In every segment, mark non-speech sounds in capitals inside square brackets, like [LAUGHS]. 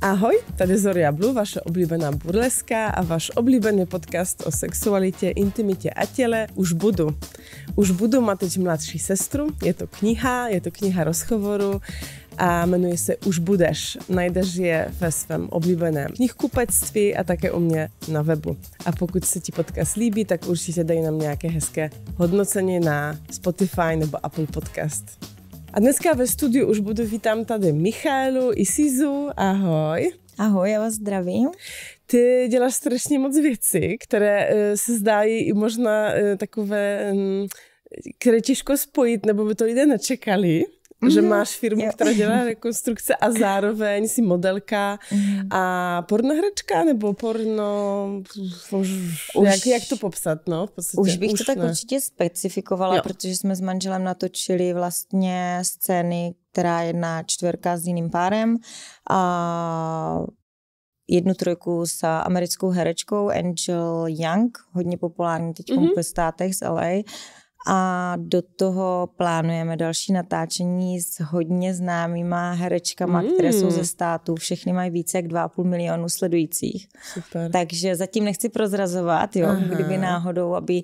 Ahoj, tady Zoria Blue, vaše oblíbená burleska a váš oblíbený podcast o sexualitě, intimitě a těle Už budu. Už budu má teď mladší sestru, je to kniha, je to kniha rozhovoru a jmenuje se Už budeš. Najdeš je ve svém oblíbeném knihkupectví a také u mě na webu. A pokud se ti podcast líbí, tak určitě dej nám nějaké hezké hodnocení na Spotify nebo Apple Podcast. A dneska ve studiu už budu vítám tady Michálu i Sizu. Ahoj. Ahoj, já vás zdravím. Ty děláš strašně moc věcí, které uh, se zdají i možná uh, takové, um, které těžko spojit, nebo by to lidé nečekali mm-hmm. že mhm. máš firmu, jo. která dělá rekonstrukce a zároveň si modelka mm-hmm. a pornohračka nebo porno... Už, jak, jak to popsat, no? V podstatě, už bych už to tak ne. určitě specifikovala, jo. protože jsme s manželem natočili vlastně scény, která je jedna čtverka s jiným párem a jednu trojku s americkou herečkou Angel Young, hodně populární teď mm-hmm. ve státech z LA a do toho plánujeme další natáčení s hodně známýma herečkama, mm. které jsou ze států. Všechny mají více jak 2,5 milionu sledujících. Super. Takže zatím nechci prozrazovat, jo, Aha. kdyby náhodou, aby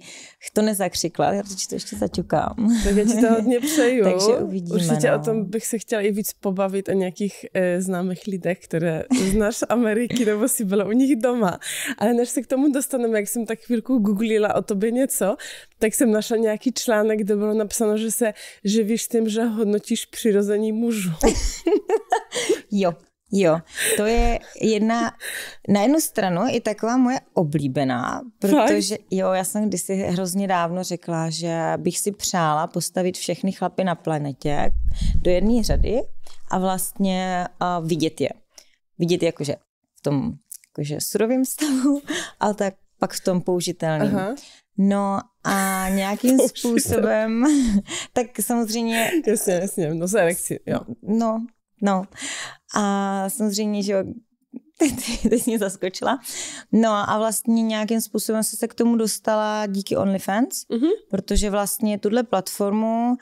to nezakřikla, já to ještě zaťukám. Tak já ti to hodně [LAUGHS] přeju. Takže uvidíme. Určitě no. o tom bych se chtěla i víc pobavit o nějakých e, známých lidech, které znáš z Ameriky, nebo si byla u nich doma. Ale než se k tomu dostaneme, jak jsem tak chvilku googlila o tobě něco, tak jsem našla nějaký článek, kde bylo napsáno, že se živíš tím, že hodnotíš přirození mužů. [LAUGHS] jo, Jo, to je jedna, na jednu stranu i taková moje oblíbená, protože jo, já jsem kdysi hrozně dávno řekla, že bych si přála postavit všechny chlapy na planetě do jedné řady a vlastně uh, vidět je. Vidět je jakože v tom jakože surovém stavu, [LAUGHS] ale tak pak v tom použitelném. Aha. No a nějakým způsobem, [LAUGHS] tak samozřejmě... Jasně, jasně, no se erekci, jo. No, no. A samozřejmě, že [LAUGHS] teď, teď mě zaskočila. No a vlastně nějakým způsobem se se k tomu dostala díky OnlyFans, mm-hmm. protože vlastně tuhle platformu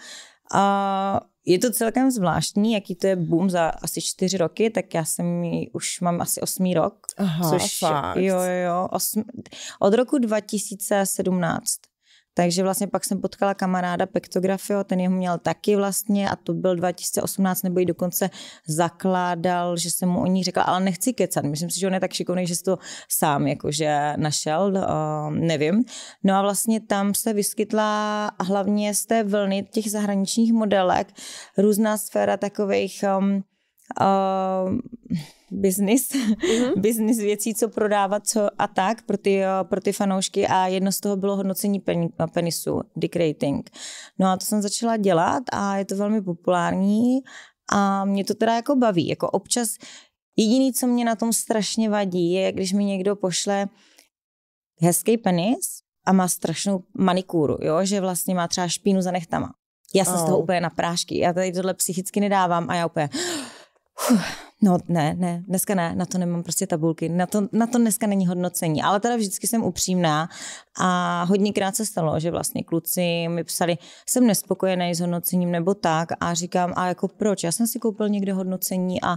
a je to celkem zvláštní, jaký to je boom za asi čtyři roky, tak já jsem ji už mám asi osmý rok. Aha, což, fakt. Jo, jo, osm, od roku 2017. Takže vlastně pak jsem potkala kamaráda Pektografio, ten jeho měl taky vlastně a to byl 2018 nebo i dokonce zakládal, že jsem mu o ní řekla, ale nechci kecat, myslím si, že on je tak šikovný, že to sám jakože našel, uh, nevím. No a vlastně tam se vyskytla hlavně z té vlny těch zahraničních modelek různá sféra takových um, uh, business, mm-hmm. [LAUGHS] business věcí, co prodávat co a tak pro ty, pro ty fanoušky a jedno z toho bylo hodnocení pen, penisu, dick rating. No a to jsem začala dělat a je to velmi populární a mě to teda jako baví. Jako občas jediný, co mě na tom strašně vadí, je, když mi někdo pošle hezký penis a má strašnou manikúru, jo? že vlastně má třeba špínu za nechtama. Já jsem oh. z toho úplně na prášky. Já tady tohle psychicky nedávám a já úplně [GASPS] No ne, ne, dneska ne, na to nemám prostě tabulky, na to, na to dneska není hodnocení, ale teda vždycky jsem upřímná a hodněkrát se stalo, že vlastně kluci mi psali, jsem nespokojený s hodnocením nebo tak a říkám, a jako proč, já jsem si koupil někde hodnocení a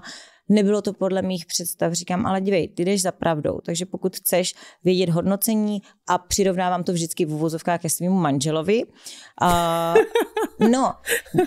nebylo to podle mých představ. Říkám, ale dívej, ty jdeš za pravdou, takže pokud chceš vědět hodnocení a přirovnávám to vždycky v uvozovkách ke svým manželovi. Uh, no,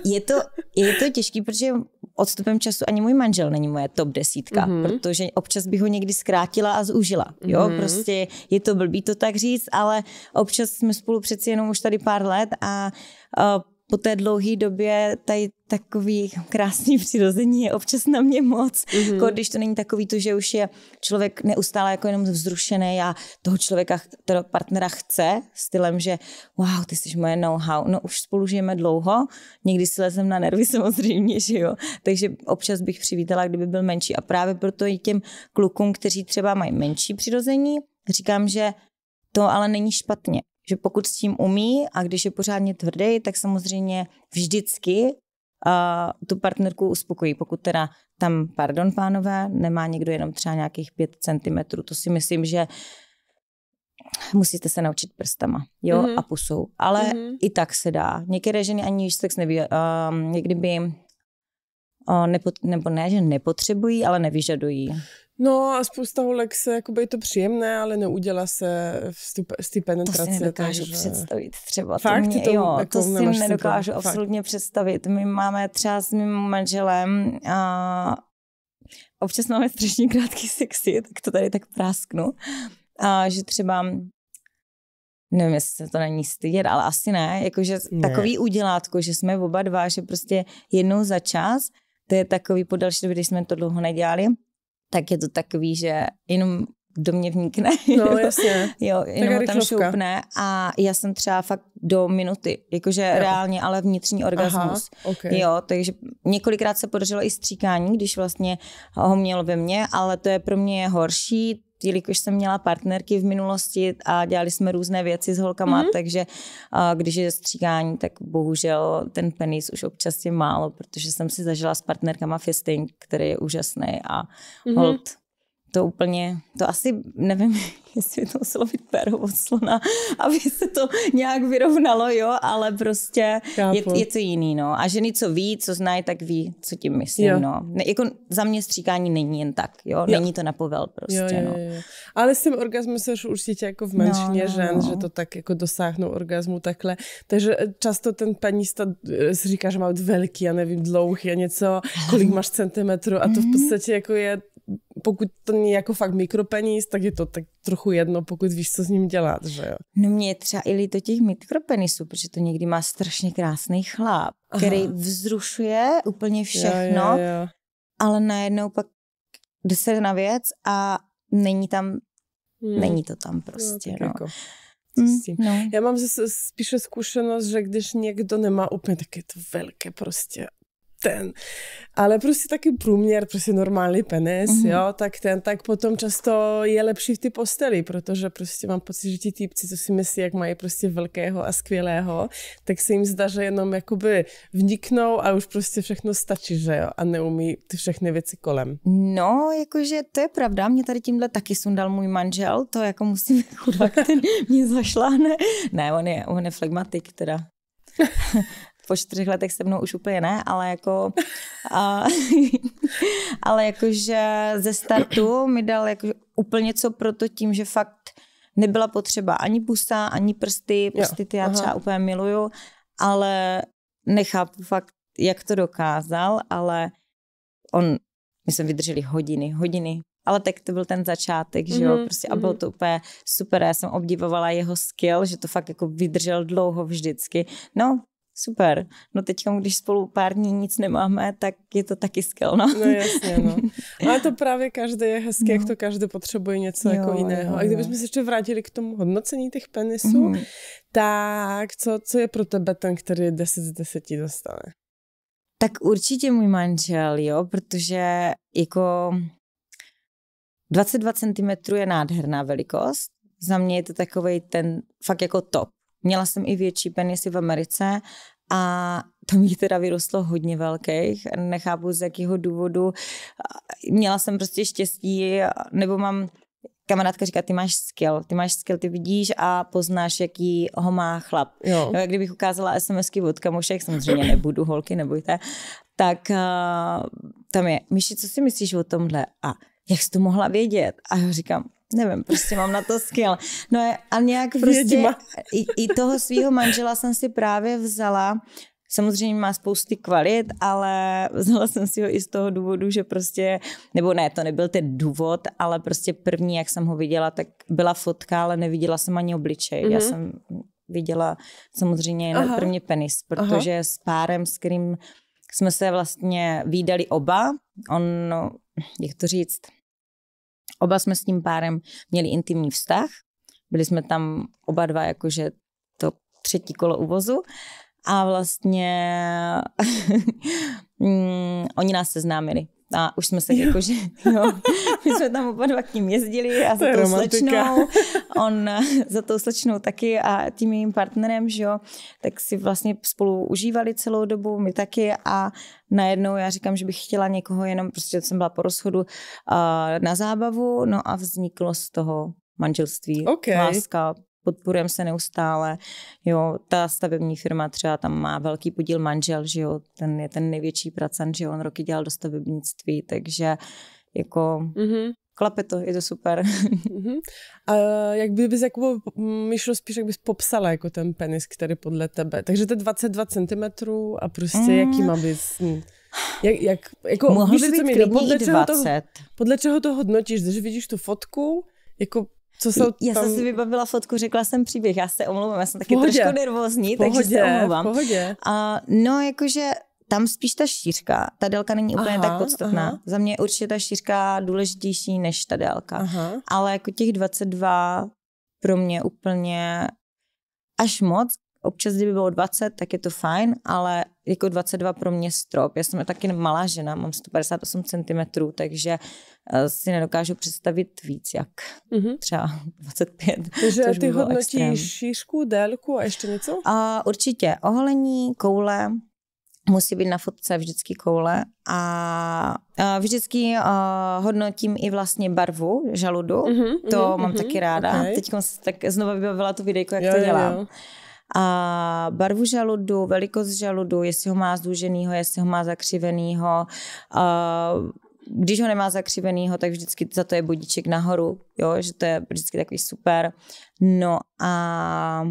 je to, je to těžký, protože odstupem času ani můj manžel není moje top desítka, mm-hmm. protože občas bych ho někdy zkrátila a zúžila. Jo, mm-hmm. prostě je to blbý to tak říct, ale občas jsme spolu přeci jenom už tady pár let a uh, po té dlouhé době tady takový krásný přirození je občas na mě moc. Mm-hmm. Jako, když to není takový to, že už je člověk neustále jako jenom vzrušený a toho člověka, toho partnera chce stylem, že wow, ty jsi moje know-how. No už spolu žijeme dlouho, někdy si lezem na nervy [LAUGHS] samozřejmě, že jo. Takže občas bych přivítala, kdyby byl menší. A právě proto i těm klukům, kteří třeba mají menší přirození, říkám, že to ale není špatně že pokud s tím umí a když je pořádně tvrdý, tak samozřejmě vždycky uh, tu partnerku uspokojí. Pokud teda tam, pardon pánové, nemá někdo jenom třeba nějakých pět centimetrů, to si myslím, že musíte se naučit prstama, jo, mm-hmm. a pusou. Ale mm-hmm. i tak se dá. Některé ženy ani již sex neví. Uh, někdy by o, nepo, nebo ne, že nepotřebují, ale nevyžadují. No a spousta holek se, jakoby je to příjemné, ale neudělá se z té penetrace. To si nedokážu takže... představit třeba. Fakt? To, mě, to, jo, jako to si nedokážu symptom. absolutně Fakt. představit. My máme třeba s mým manželem a občas máme strašně krátký sexy, tak to tady tak prásknu. A že třeba nevím, jestli se to není stydět, ale asi ne, jakože ne. takový udělátko, že jsme oba dva, že prostě jednou za čas, to je takový po další době, když jsme to dlouho nedělali, tak je to takový, že jenom do mě vnikne. No, [LAUGHS] jasně. jo, jenom tam šoupne a já jsem třeba fakt do minuty, jakože jo. reálně, ale vnitřní orgasmus. Aha, okay. Jo, takže několikrát se podařilo i stříkání, když vlastně ho měl ve mně, ale to je pro mě horší, jelikož jsem měla partnerky v minulosti a dělali jsme různé věci s holkama, mm-hmm. takže a když je stříkání, tak bohužel ten penis už občas je málo, protože jsem si zažila s partnerkama fisting, který je úžasný a mm-hmm. hold to úplně, to asi nevím, [LAUGHS] jestli to muselo být péro od slona, [LAUGHS] aby se to nějak vyrovnalo, jo, ale prostě je, je to jiný, no. A ženy, co ví, co znají, tak ví, co tím myslím, jo. no. Ne, jako za mě stříkání není jen tak, jo, jo. není to na povel prostě, jo, jo, no. Jo, jo. Ale s tím orgasmem seš určitě jako v menšině no, no, žen, no. že to tak jako dosáhnou orgasmu takhle. Takže často ten panista eh, si říká, že má být velký, já nevím, dlouhý a něco, kolik máš centimetrů a to v mhm. podstatě jako je pokud to není jako fakt mikropenis, tak je to tak trochu jedno, pokud víš, co s ním dělat, že jo? No mě je třeba i líto těch mikropenisů, protože to někdy má strašně krásný chlap, Aha. který vzrušuje úplně všechno, jo, jo, jo. ale najednou pak jde se na věc a není tam, hmm. není to tam prostě, no. no. Jako. Mm, no. Já mám zase spíše zkušenost, že když někdo nemá úplně také to velké prostě ten, ale prostě taky průměr, prostě normální penis, mm-hmm. jo, tak ten, tak potom často je lepší v ty posteli, protože prostě mám pocit, že ti týpci, co si myslí, jak mají prostě velkého a skvělého, tak se jim zdá, že jenom jakoby vniknou a už prostě všechno stačí, že jo, a neumí ty všechny věci kolem. No, jakože to je pravda, mě tady tímhle taky sundal můj manžel, to jako musím [LAUGHS] chudák, ten mě zašláhne. Ne, on je, on je flegmatik teda [LAUGHS] po čtyřech letech se mnou už úplně ne, ale jako a, [LAUGHS] ale jakože ze startu mi dal jako úplně co proto tím, že fakt nebyla potřeba ani pusa, ani prsty, prsty ty já aha. třeba úplně miluju, ale nechápu fakt, jak to dokázal, ale on, my jsme vydrželi hodiny, hodiny, ale tak to byl ten začátek, že jo, mm-hmm. prostě a bylo mhm. to úplně super, já jsem obdivovala jeho skill, že to fakt jako vydržel dlouho vždycky, no super. No teď, když spolu pár dní nic nemáme, tak je to taky skill, no. No jasně, no. Ale to právě každý je hezké, no. jak to každý potřebuje něco jo, jako jiného. Jo, a kdybychom se ještě vrátili k tomu hodnocení těch penisů, mm. tak co, co je pro tebe ten, který 10 z 10 dostane? Tak určitě můj manžel, jo, protože jako 22 cm je nádherná velikost. Za mě je to takový ten fakt jako top. Měla jsem i větší penisy v Americe a tam jich teda vyrostlo hodně velkých, nechápu z jakého důvodu. Měla jsem prostě štěstí, nebo mám kamarádka říká, ty máš skill, ty máš skill, ty vidíš a poznáš, jaký ho má chlap. Jo. No, kdybych ukázala SMSky od kamošek, samozřejmě nebudu, holky, nebojte, tak uh, tam je, Myši, co si myslíš o tomhle? A jak jsi to mohla vědět? A já říkám, nevím, prostě mám na to skill. No a nějak prostě i, i toho svého manžela jsem si právě vzala, Samozřejmě má spousty kvalit, ale vzala jsem si ho i z toho důvodu, že prostě, nebo ne, to nebyl ten důvod, ale prostě první, jak jsem ho viděla, tak byla fotka, ale neviděla jsem ani obličej. Mm-hmm. Já mhm. jsem viděla samozřejmě jen první penis, protože Aha. s párem, s kterým jsme se vlastně výdali oba, on, no, jak to říct, Oba jsme s tím párem měli intimní vztah. Byli jsme tam oba dva jakože to třetí kolo uvozu. A vlastně [LAUGHS] mm, oni nás seznámili. A už jsme se jakože, jo, [LAUGHS] my jsme tam oba dva k ním jezdili a za tou slečnou, on [LAUGHS] za tou slečnou taky a tím jejím partnerem, že jo, tak si vlastně spolu užívali celou dobu, my taky a najednou já říkám, že bych chtěla někoho jenom, prostě jsem byla po rozchodu uh, na zábavu, no a vzniklo z toho manželství, okay. láska, podporujeme se neustále. Jo, ta stavební firma třeba tam má velký podíl manžel, že jo, ten je ten největší pracant, že jo, on roky dělal do stavebnictví, takže jako mm-hmm. klape to, je to super. Mm-hmm. [LAUGHS] A jak by bys jako, myšlo spíš, jak bys popsala jako ten penis, který podle tebe, takže to je 22 cm a prostě mm. jaký má bys... Hm. Jak, jak, jako, Mohl víš, by být klidně podle 20. Toho, podle čeho to hodnotíš, když vidíš tu fotku, jako co jsou já tam... jsem si vybavila fotku, řekla jsem příběh, já se omlouvám, já jsem taky pohodě. trošku nervózní, pohodě, takže se omlouvám. Pohodě. A, no, jakože tam spíš ta šířka, ta délka není úplně aha, tak podstatná. Aha. Za mě je určitě ta šířka důležitější než ta délka. Aha. Ale jako těch 22 pro mě úplně až moc, Občas, kdyby bylo 20, tak je to fajn, ale jako 22 pro mě strop. Já jsem taky malá žena, mám 158 cm, takže eh, si nedokážu představit víc, jak mm-hmm. třeba [LAUGHS] 25. Takže ty hodnotíš extrém. šířku, délku a ještě něco? A určitě oholení, koule, musí být na fotce vždycky koule a, a vždycky uh, hodnotím i vlastně barvu žaludu, mm-hmm, to mm-hmm, mám mm-hmm, taky ráda. Okay. Teď jsem tak znova vybavila to videjko, jak jo, to dělám. Jo, jo a barvu žaludu, velikost žaludu, jestli ho má zduženýho, jestli ho má zakřivenýho. A když ho nemá zakřivenýho, tak vždycky za to je budíček nahoru, jo, že to je vždycky takový super. No a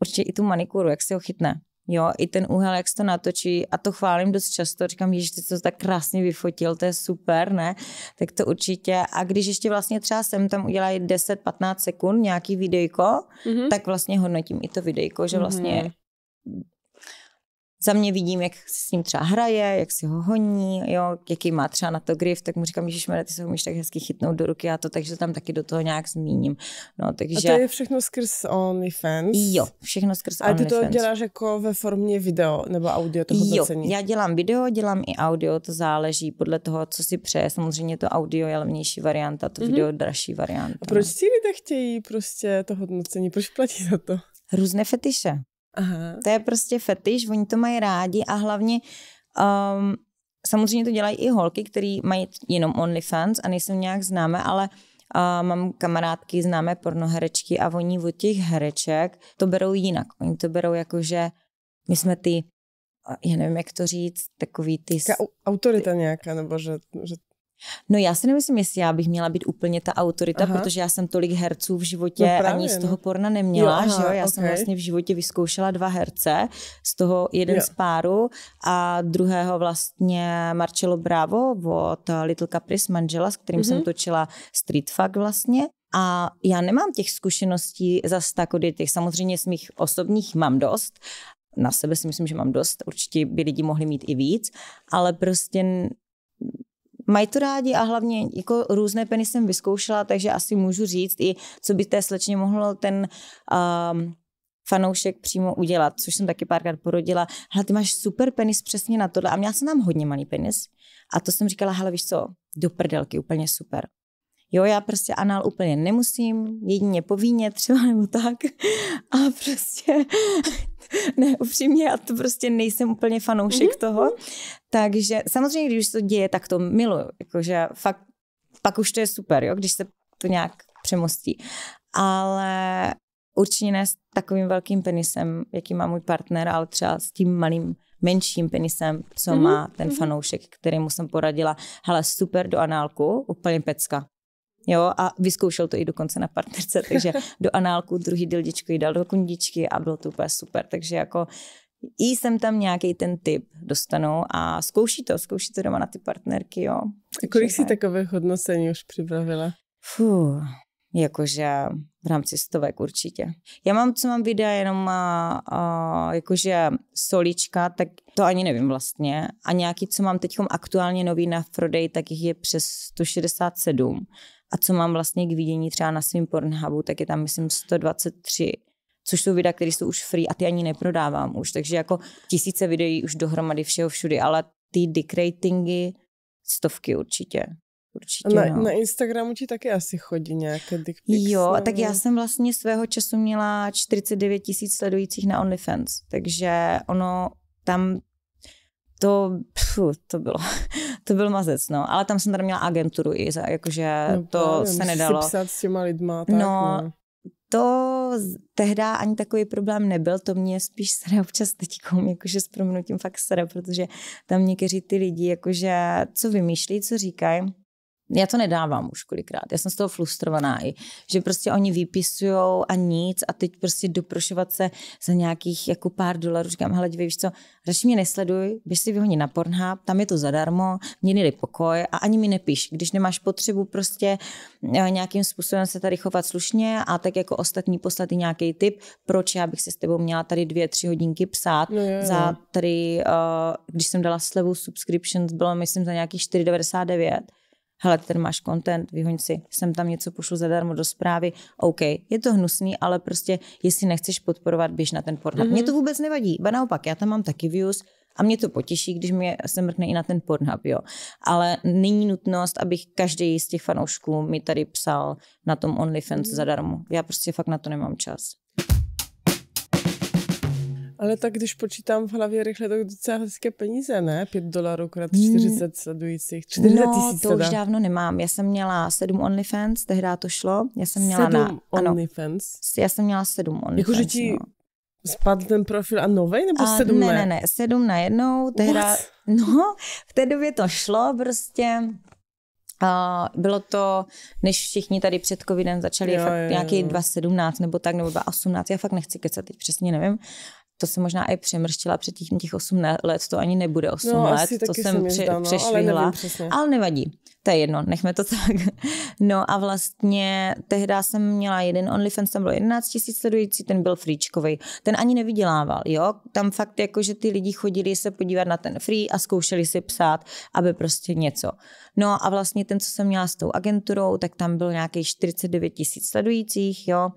určitě i tu manikuru, jak si ho chytne. Jo, i ten úhel, jak se to natočí, a to chválím dost často, říkám, že ty to tak krásně vyfotil, to je super, ne? Tak to určitě. A když ještě vlastně třeba sem tam udělají 10-15 sekund nějaký videjko, mm-hmm. tak vlastně hodnotím i to videjko, že vlastně mm-hmm za mě vidím, jak si s ním třeba hraje, jak si ho honí, jo, jaký má třeba na to grif, tak mu říkám, že ty se umíš tak hezky chytnout do ruky a to, takže tam taky do toho nějak zmíním. No, takže... A to je všechno skrz OnlyFans? Jo, všechno skrz OnlyFans. A ty to děláš jako ve formě video nebo audio, to hodnocení? Jo, já dělám video, dělám i audio, to záleží podle toho, co si přeje. Samozřejmě to audio je levnější varianta, to mm-hmm. video dražší varianta. A proč ti lidé chtějí prostě to hodnocení? Proč platí za to? Různé fetiše. Aha. To je prostě fetiš, oni to mají rádi a hlavně um, samozřejmě to dělají i holky, které mají jenom OnlyFans a nejsou nějak známé, ale uh, mám kamarádky, známé pornoherečky a oni od těch hereček to berou jinak. Oni to berou jako, že my jsme ty já nevím, jak to říct, takový ty... autorita nějaká, nebo že, že No já si nemyslím, jestli já bych měla být úplně ta autorita, aha. protože já jsem tolik herců v životě no právě, ani z toho no. porna neměla, jo, aha, že jo? Já okay. jsem vlastně v životě vyzkoušela dva herce, z toho jeden jo. z páru a druhého vlastně Marcello Bravo od Little Caprice manžela, s kterým mm-hmm. jsem mhm. točila Street Fuck vlastně. A já nemám těch zkušeností zas tak od těch. Samozřejmě z mých osobních mám dost, na sebe si myslím, že mám dost, určitě by lidi mohli mít i víc, ale prostě mají to rádi a hlavně jako různé peny jsem vyzkoušela, takže asi můžu říct i, co by té slečně mohl ten um, fanoušek přímo udělat, což jsem taky párkrát porodila. Hele, ty máš super penis přesně na tohle. A měla jsem tam hodně malý penis. A to jsem říkala, hele, víš co, do prdelky, úplně super. Jo, já prostě anál úplně nemusím, jedině po víně třeba nebo tak. [LAUGHS] A prostě, [LAUGHS] ne, upřímně, já to prostě nejsem úplně fanoušek mm-hmm. toho. Takže samozřejmě, když se to děje, tak to miluju. Jakože fakt, pak už to je super, jo, když se to nějak přemostí. Ale určitě ne s takovým velkým penisem, jaký má můj partner, ale třeba s tím malým menším penisem, co mm-hmm. má ten mhm. fanoušek, kterému jsem poradila, hele, super do análku, úplně pecka. Jo, a vyzkoušel to i dokonce na partnerce, [LAUGHS] takže do análku druhý dildičku jí dal do kundičky a bylo to úplně super. Takže jako i jsem tam nějaký ten typ dostanu a zkouší to, zkouší to doma na ty partnerky, jo. A kolik si takových hodnocení už připravila? Fuh, jakože v rámci stovek určitě. Já mám, co mám videa jenom a, a, jakože solička, tak to ani nevím vlastně. A nějaký, co mám teď aktuálně nový na prodej, tak jich je přes 167 a co mám vlastně k vidění třeba na svém Pornhubu, tak je tam myslím 123 což jsou videa, které jsou už free a ty ani neprodávám už, takže jako tisíce videí už dohromady všeho všudy, ale ty dick ratingy stovky určitě. Určitě, na, no. na Instagramu ti taky asi chodí nějaké dick pics, Jo, nebo? tak já jsem vlastně svého času měla 49 tisíc sledujících na OnlyFans, takže ono tam to, pfu, to bylo, [LAUGHS] to byl mazec, no. Ale tam jsem teda měla agenturu i, za, jakože no, to právě, se nedalo. Si psát s těma lidma, tak, no, no. to tehdy ani takový problém nebyl, to mě spíš sere občas teďkom, jakože s proměnutím fakt sere, protože tam někteří ty lidi, jakože co vymýšlí, co říkají, já to nedávám už kolikrát, já jsem z toho frustrovaná i, že prostě oni vypisují a nic a teď prostě doprošovat se za nějakých jako pár dolarů, říkám, hele, víš co, radši mě nesleduj, běž si vyhoní na Pornhub, tam je to zadarmo, mě nedej pokoj a ani mi nepíš, když nemáš potřebu prostě eh, nějakým způsobem se tady chovat slušně a tak jako ostatní poslat i nějaký tip, proč já bych si s tebou měla tady dvě, tři hodinky psát no, jo. za tady, uh, když jsem dala slevu subscriptions, bylo myslím za nějakých 4,99 hele, ten máš content, vyhoň si, jsem tam něco pošlu zadarmo do zprávy, OK, je to hnusný, ale prostě, jestli nechceš podporovat, běž na ten Pornhub. Mm-hmm. Mně to vůbec nevadí, ba naopak, já tam mám taky views, a mě to potěší, když mě se mrkne i na ten Pornhub, jo. Ale není nutnost, abych každý z těch fanoušků mi tady psal na tom OnlyFans mm. zadarmo. Já prostě fakt na to nemám čas. Ale tak když počítám v hlavě rychle, to docela hezké peníze, ne? 5 dolarů krát 40 hmm. sledujících. 40 no, to teda. už dávno nemám. Já jsem měla 7 OnlyFans, tehdy to šlo. Já jsem měla 7 na, OnlyFans? Ano, já jsem měla 7 OnlyFans. Jakože ti no. spadl ten profil a nový nebo a 7 ne? Ne, ne, ne, 7 na jednou. Tehda, no, v té době to šlo prostě. A bylo to, než všichni tady před covidem začali jo, fakt jo, jo. nějaký 2017 nebo tak, nebo 2018, já fakt nechci kecat, teď přesně nevím to se možná i přemrštila před těch, těch 8 let, to ani nebude 8 no, let, to jsem pře- no, přešvihla, ale, ale nevadí. To je jedno, nechme to tak. [LAUGHS] No a vlastně tehdy jsem měla jeden OnlyFans, tam bylo 11 tisíc sledující, ten byl fríčkový. Ten ani nevydělával, jo. Tam fakt jako, že ty lidi chodili se podívat na ten free a zkoušeli si psát, aby prostě něco. No a vlastně ten, co jsem měla s tou agenturou, tak tam byl nějaký 49 tisíc sledujících, jo.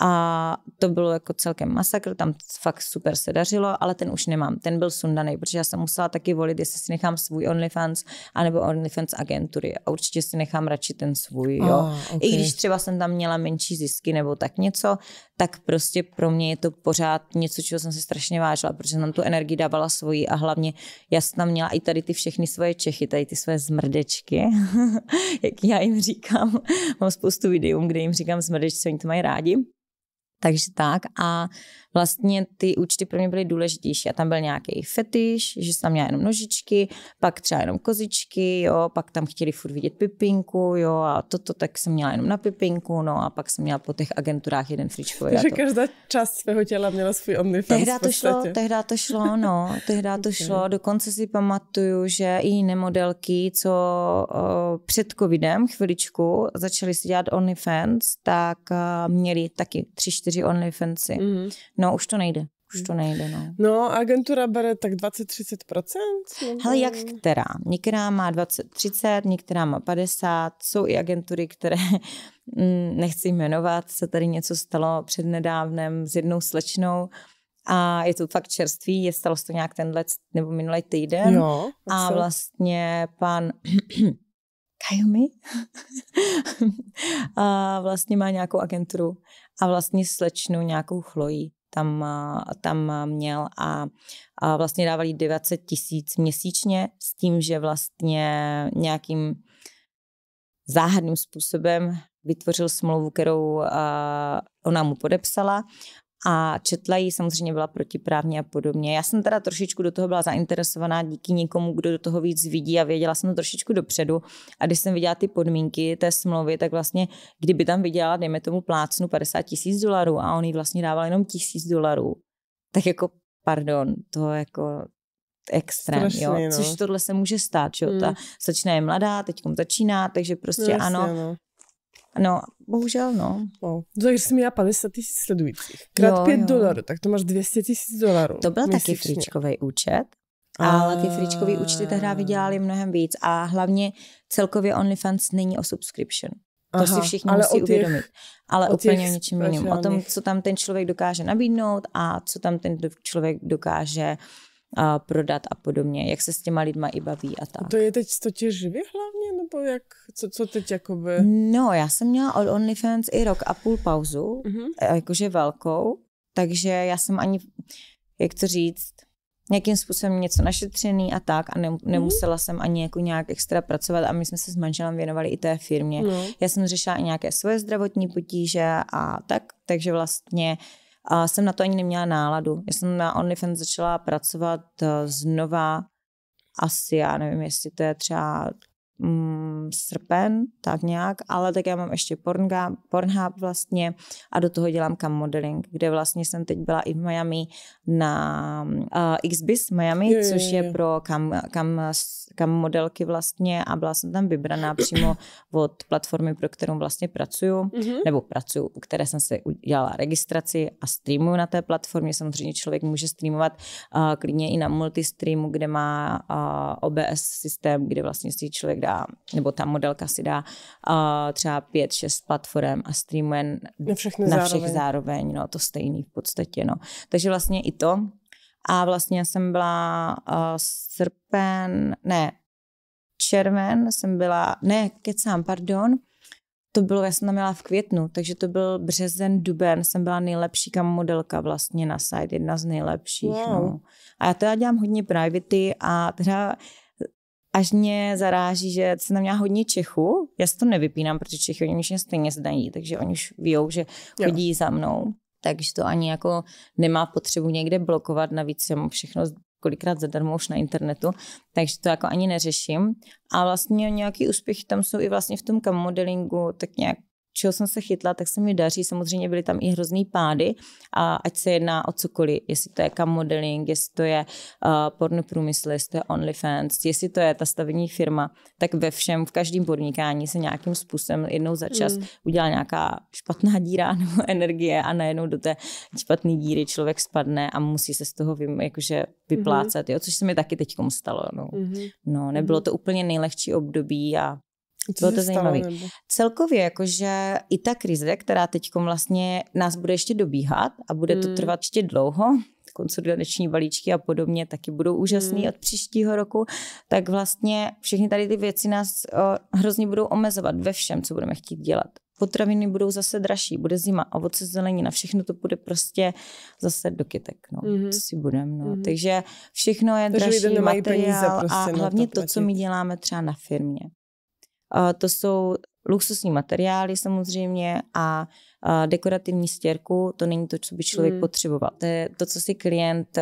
A to bylo jako celkem masakr, tam fakt super se dařilo, ale ten už nemám. Ten byl sundaný, protože já jsem musela taky volit, jestli si nechám svůj OnlyFans, anebo OnlyFans agentury. A určitě si nechám radši ten svůj, jo. Oh, okay. I když třeba jsem tam měla menší zisky nebo tak něco, tak prostě pro mě je to pořád něco, čeho jsem se strašně vážila, protože tam tu energii dávala svoji a hlavně já jsem tam měla i tady ty všechny svoje Čechy, tady ty své zmrdečky, [LAUGHS] jak já jim říkám. Mám spoustu videů, kde jim říkám zmrdečci, oni to mají rádi. Takže tak a vlastně ty účty pro mě byly důležitější. A tam byl nějaký fetiš, že jsem tam měla jenom nožičky, pak třeba jenom kozičky, jo, pak tam chtěli furt vidět pipinku, jo, a toto tak jsem měla jenom na pipinku, no a pak jsem měla po těch agenturách jeden fričkový. Takže to... každá část svého těla měla svůj OnlyFans tehda to šlo, tehda to šlo, no, tehda to okay. šlo. Dokonce si pamatuju, že i jiné modelky, co o, před covidem chviličku začaly si dělat OnlyFans, tak a, měli taky tři, čtyři OnlyFansy. Mm-hmm. No, už to nejde. Už to nejde, no. No, agentura bere tak 20-30%? Hele, jak která? Některá má 20-30, některá má 50. Jsou i agentury, které, [LAUGHS] mm, nechci jmenovat, se tady něco stalo před nedávnem s jednou slečnou, a je to fakt čerstvý, je stalo se to nějak tenhle nebo minulý týden. Jo, a vlastně pan [CLEARS THROAT] Kajumi [LAUGHS] a vlastně má nějakou agenturu a vlastně slečnu nějakou chlojí tam, tam měl a, a vlastně dávali 20 tisíc měsíčně s tím, že vlastně nějakým záhadným způsobem vytvořil smlouvu, kterou ona mu podepsala a četla ji, samozřejmě byla protiprávně a podobně. Já jsem teda trošičku do toho byla zainteresovaná díky někomu, kdo do toho víc vidí a věděla jsem to trošičku dopředu. A když jsem viděla ty podmínky té smlouvy, tak vlastně, kdyby tam viděla, dejme tomu plácnu 50 tisíc dolarů a on jí vlastně dával jenom tisíc dolarů, tak jako, pardon, to jako extrém, Strašný, jo. No. Což tohle se může stát, jo. Hmm. Ta slečna je mladá, teď začíná, takže prostě no, ano, no. No, bohužel no. no. Takže jsi měla 50 tisíc sledujících. Krát 5 dolarů, tak to máš 200 tisíc dolarů. To byl měsíčně. taky fričkový účet. A... Ale ty fričkový účty tehdy vydělali mnohem víc a hlavně celkově OnlyFans není o subscription. To Aha, si všichni ale musí těch, uvědomit. Ale úplně o něčem jiným. O tom, co tam ten člověk dokáže nabídnout a co tam ten člověk dokáže a prodat a podobně, jak se s těma lidma i baví a tak. To je teď to tě živí hlavně, nebo jak, co, co teď jakoby? No, já jsem měla od OnlyFans i rok a půl pauzu, mm-hmm. jakože velkou, takže já jsem ani, jak to říct, nějakým způsobem něco našetřený a tak a ne, nemusela mm. jsem ani jako nějak extra pracovat a my jsme se s manželem věnovali i té firmě. No. Já jsem řešila i nějaké svoje zdravotní potíže a tak, takže vlastně a jsem na to ani neměla náladu. Já jsem na OnlyFans začala pracovat eh, znova asi, já nevím, jestli to je třeba mm, srpen, tak nějak, ale tak já mám ještě Pornhub, Pornhub vlastně a do toho dělám cam modeling, kde vlastně jsem teď byla i v Miami na uh, XBIS Miami, je, je, je. což je pro cam, cam, cam modelky vlastně a byla jsem tam vybraná přímo [CLEARS THROAT] od platformy, pro kterou vlastně pracuju, mm-hmm. nebo pracuju, u které jsem si udělala registraci a streamuju na té platformě. Samozřejmě člověk může streamovat uh, klidně i na multistreamu, kde má uh, OBS systém, kde vlastně si člověk dá, nebo ta modelka si dá uh, třeba pět, šest platform a streamuje na, všechny na všech zároveň. zároveň, no to stejný v podstatě, no. Takže vlastně i to. A vlastně jsem byla uh, srpen, ne, červen jsem byla, ne, kecám, pardon, to bylo, já jsem tam měla v květnu, takže to byl březen, duben, jsem byla nejlepší kam modelka vlastně na site, jedna z nejlepších. Wow. No. A já teda dělám hodně privity a teda až mě zaráží, že jsem tam měla hodně Čechů. Já si to nevypínám, protože Čechy oni mě stejně znají, takže oni už ví, že chodí jo. za mnou. Takže to ani jako nemá potřebu někde blokovat, navíc jsem všechno kolikrát zadarmo už na internetu, takže to jako ani neřeším. A vlastně nějaký úspěchy tam jsou i vlastně v tom cam modelingu, tak nějak čeho jsem se chytla, tak se mi daří. Samozřejmě byly tam i hrozný pády a ať se jedná o cokoliv, jestli to je cam modeling, jestli to je uh, porno průmysl, jestli to je OnlyFans, jestli to je ta stavební firma, tak ve všem, v každém podnikání se nějakým způsobem jednou za čas mm. udělá nějaká špatná díra [LAUGHS] nebo energie a najednou do té špatné díry člověk spadne a musí se z toho vym, jakože vyplácet, mm-hmm. jo, což se mi taky teď stalo. No. Mm-hmm. no, nebylo to úplně nejlehčí období a bylo to zajímavé. Celkově, jakože i ta krize, která teď vlastně nás bude ještě dobíhat a bude to hmm. trvat ještě dlouho, [LAUGHS] konsolidační balíčky a podobně taky budou úžasný hmm. od příštího roku, tak vlastně všechny tady ty věci nás o, hrozně budou omezovat ve všem, co budeme chtít dělat. Potraviny budou zase dražší, bude zima, ovoce, zelenina, všechno to bude prostě zase do kytek, no, mm-hmm. co si budeme, no. Mm-hmm. Takže všechno je Takže dražší materiál prostě a hlavně to, to, co my děláme třeba na firmě. To jsou luxusní materiály samozřejmě a dekorativní stěrku, to není to, co by člověk mm. potřeboval. To je to, co si klient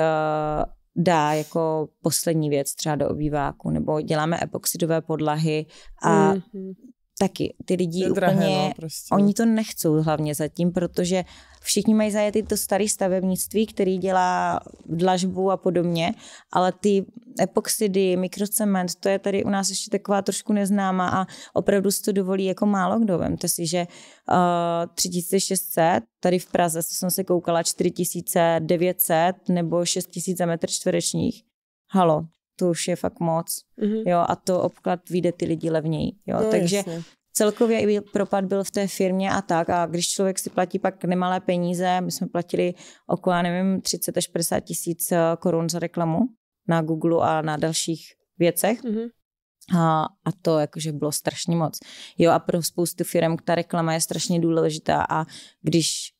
dá jako poslední věc třeba do obýváku, nebo děláme epoxidové podlahy a mm taky ty lidi úplně, no, prostě. oni to nechcou hlavně zatím, protože všichni mají zajetý to staré stavebnictví, který dělá dlažbu a podobně, ale ty epoxidy, mikrocement, to je tady u nás ještě taková trošku neznámá a opravdu si to dovolí jako málo kdo. Vemte si, že uh, 3600, tady v Praze, to jsem se koukala, 4900 nebo 6000 za metr čtverečních. Halo, to už je fakt moc. Mm-hmm. Jo, a to obklad vyjde ty lidi levněji. Jo, no, takže jasně. Celkově i propad byl v té firmě a tak. A když člověk si platí pak nemalé peníze, my jsme platili okolo, nevím, 30 až 50 tisíc eh, korun za reklamu na Google a na dalších věcech. Mm-hmm. A, a to jakože bylo strašně moc. Jo a pro spoustu firm ta reklama je strašně důležitá a když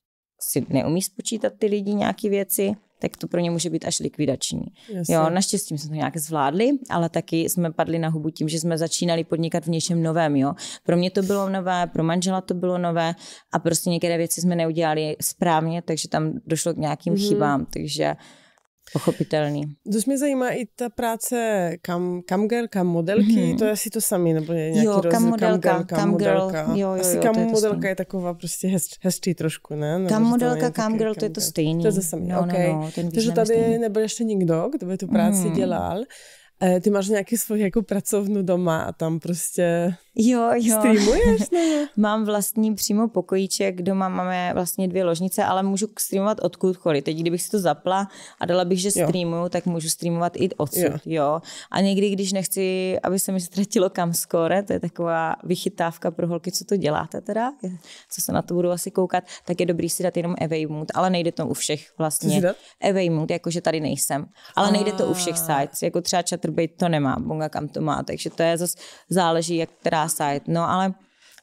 si neumí spočítat ty lidi nějaké věci, tak to pro ně může být až likvidační. Jasně. Jo, naštěstí jsme to nějak zvládli, ale taky jsme padli na hubu tím, že jsme začínali podnikat v něčem novém. Jo. Pro mě to bylo nové, pro manžela to bylo nové a prostě některé věci jsme neudělali správně, takže tam došlo k nějakým mm-hmm. chybám. Takže pochopitelný. Dost mě zajímá i ta práce kam, kam girl, kam modelky, mm-hmm. to je asi to samý, nebo je nějaký jo, rozdíl, kam modelka, kam, girl, kam, kam modelka. Jo, jo, asi jo, kam je modelka je taková prostě hez, hezčí trošku, ne? Nebo kam modelka, kam girl, to je to stejný. To je to samý, no, okay. no, no, Takže tady nebyl ještě nikdo, kdo by tu práci mm. dělal. E, ty máš nějaký svůj jako pracovnu doma a tam prostě jo, jo. streamuješ? Ne? [LAUGHS] mám vlastní přímo pokojíček, doma máme vlastně dvě ložnice, ale můžu streamovat odkudkoliv. Teď, kdybych si to zapla a dala bych, že streamuju, tak můžu streamovat i odsud, jo. jo. A někdy, když nechci, aby se mi ztratilo kam skore, to je taková vychytávka pro holky, co to děláte teda, co se na to budu asi koukat, tak je dobrý si dát jenom away mood, ale nejde to u všech vlastně. Away mood, jakože tady nejsem. Ale nejde to u všech sites, jako třeba Chatterbait to nemá, Bonga kam to má, takže to je zase záleží, jak která site. No ale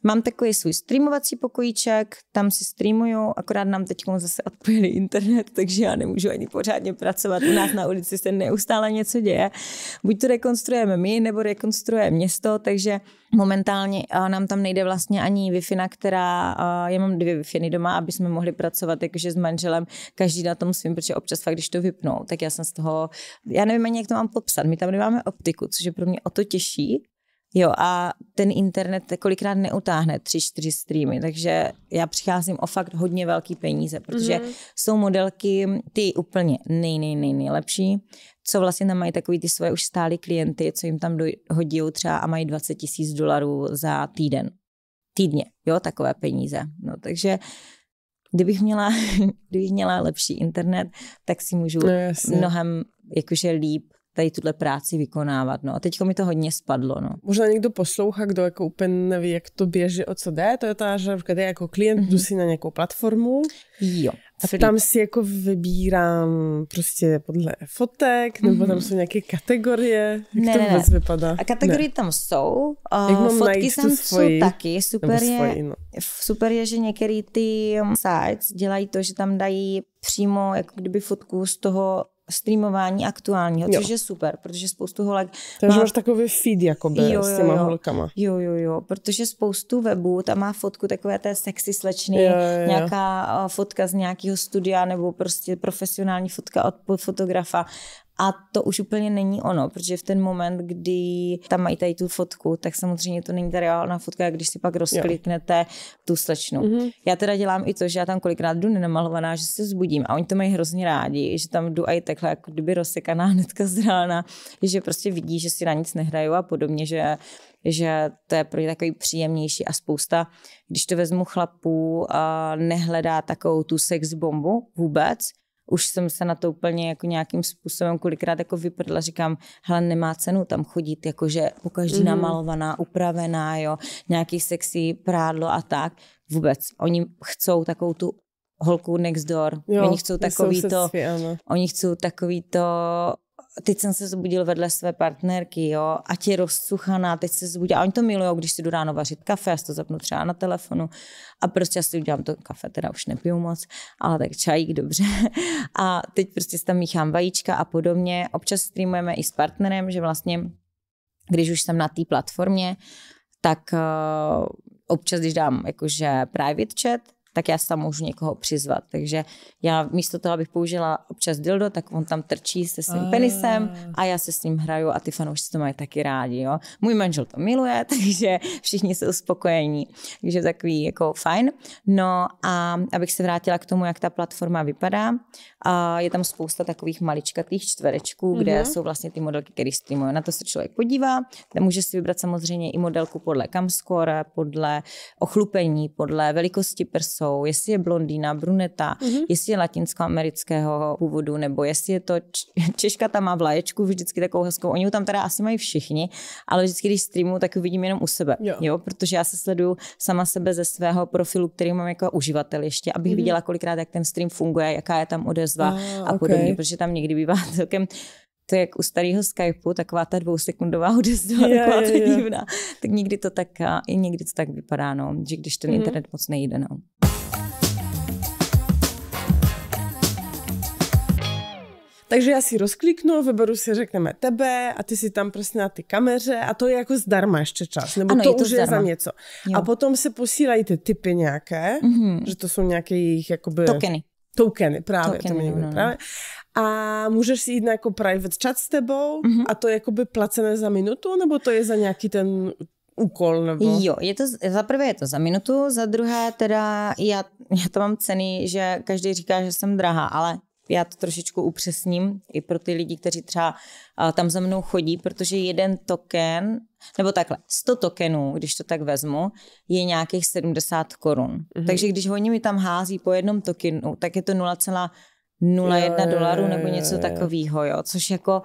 Mám takový svůj streamovací pokojíček, tam si streamuju, akorát nám teď zase odpojili internet, [LAUGHS] takže já nemůžu ani pořádně pracovat. U nás na ulici se neustále něco děje. Buď to rekonstruujeme my, nebo rekonstruuje město, takže momentálně nám tam nejde vlastně ani wi která, já mám dvě wi doma, aby jsme mohli pracovat jakože s manželem každý na tom svým, protože občas fakt, když to vypnou, tak já jsem z toho, já nevím ani, jak to mám popsat, my tam nemáme optiku, což je pro mě o to těžší, Jo, a ten internet kolikrát neutáhne tři, čtyři streamy, takže já přicházím o fakt hodně velký peníze, protože mm-hmm. jsou modelky ty úplně nej, nej, nej, nejlepší, co vlastně tam mají takový ty svoje už stálí klienty, co jim tam hodí třeba a mají 20 tisíc dolarů za týden. Týdně, jo, takové peníze. No, takže kdybych měla, [LAUGHS] kdybych měla lepší internet, tak si můžu no, mnohem jakože líp tady tuhle práci vykonávat. No. A teď mi to hodně spadlo. No. Možná někdo poslouchá, kdo jako úplně neví, jak to běží, o co jde. To je ta, že když jako klient mm-hmm. jdu si na nějakou platformu jo, a flip. tam si jako vybírám prostě podle fotek, nebo mm-hmm. tam jsou nějaké kategorie. Jak ne, to vůbec ne. vypadá? A kategorie ne. tam jsou. Uh, jak mám fotky tam svoji, jsou taky. Super je, svoji, no. super je, že některé ty um, sites dělají to, že tam dají přímo jako kdyby fotku z toho streamování aktuálního, jo. což je super, protože spoustu holek... Takže má... máš takový feed jakoby jo, jo, s těma jo. holkama. Jo, jo, jo, protože spoustu webů tam má fotku takové té sexy slečny, jo, jo, jo. nějaká fotka z nějakého studia nebo prostě profesionální fotka od fotografa a to už úplně není ono, protože v ten moment, kdy tam mají tady tu fotku, tak samozřejmě to není ta reálná fotka, když si pak rozkliknete tu slečnu. Mm-hmm. Já teda dělám i to, že já tam kolikrát jdu nenamalovaná, že se zbudím a oni to mají hrozně rádi, že tam jdu i takhle jako kdyby rozsekaná [LAUGHS] hnedka z rána, že prostě vidí, že si na nic nehrajou a podobně, že že to je pro ně takový příjemnější a spousta, když to vezmu chlapů, a nehledá takovou tu sex bombu vůbec, už jsem se na to úplně jako nějakým způsobem kolikrát jako vyprdla, říkám, hele, nemá cenu tam chodit, jakože po každý mm-hmm. namalovaná, upravená, jo, nějaký sexy prádlo a tak. Vůbec. Oni chcou takovou tu holku next door. Jo, oni chcou takový to, oni chcou takový to teď jsem se zbudil vedle své partnerky, jo, a je rozsuchaná, teď se zbudí. A oni to milují, když si jdu ráno vařit kafe, já si to zapnu třeba na telefonu a prostě si udělám to kafe, teda už nepiju moc, ale tak čajík, dobře. A teď prostě tam míchám vajíčka a podobně. Občas streamujeme i s partnerem, že vlastně, když už jsem na té platformě, tak uh, občas, když dám jakože private chat, tak já tam můžu někoho přizvat. Takže já místo toho, abych použila občas dildo, tak on tam trčí se svým a... penisem a já se s ním hraju a ty fanoušci to mají taky rádi. Jo. Můj manžel to miluje, [LAUGHS] takže všichni jsou spokojení. Takže takový jako fajn. No a abych se vrátila k tomu, jak ta platforma vypadá, a je tam spousta takových maličkatých čtverečků, mm-hmm. kde mhm. jsou vlastně ty modelky, které streamují. Na to se člověk podívá, tam může si vybrat samozřejmě i modelku podle camscore, podle ochlupení, podle velikosti prsou, jestli je blondýna, bruneta, mm-hmm. jestli je latinskoamerického původu, nebo jestli je to Češka, tam má vlaječku vždycky takovou hezkou. Oni tam teda asi mají všichni, ale vždycky, když streamu, tak vidím jenom u sebe, jo. jo. protože já se sleduju sama sebe ze svého profilu, který mám jako uživatel ještě, abych mm-hmm. viděla kolikrát, jak ten stream funguje, jaká je tam odezva ah, a podobně, okay. protože tam někdy bývá [LAUGHS] celkem to je jak u starého Skypeu, taková ta dvousekundová [LAUGHS] odezva, je, taková je, je. divná. Tak někdy to tak, i někdy to tak vypadá, no, že když ten mm-hmm. internet moc nejde, no. Takže já si rozkliknu, vyberu si, řekneme, tebe a ty si tam prostě na ty kameře a to je jako zdarma ještě čas, nebo ano, to, je to už zdarma. je za něco. Jo. A potom se posílají ty typy nějaké, mm-hmm. že to jsou nějaké jejich jakoby... Tokeny. Tokeny, právě, Tokeny, to mě no, no. právě. A můžeš si jít na jako private chat s tebou mm-hmm. a to je jakoby placené za minutu, nebo to je za nějaký ten úkol? Nebo... Jo, je to, za prvé je to za minutu, za druhé teda já, já to mám ceny, že každý říká, že jsem drahá, ale já to trošičku upřesním i pro ty lidi, kteří třeba tam za mnou chodí, protože jeden token, nebo takhle, 100 tokenů, když to tak vezmu, je nějakých 70 korun. Mm-hmm. Takže když oni mi tam hází po jednom tokenu, tak je to 0,01 dolarů nebo něco takového, jo, což jako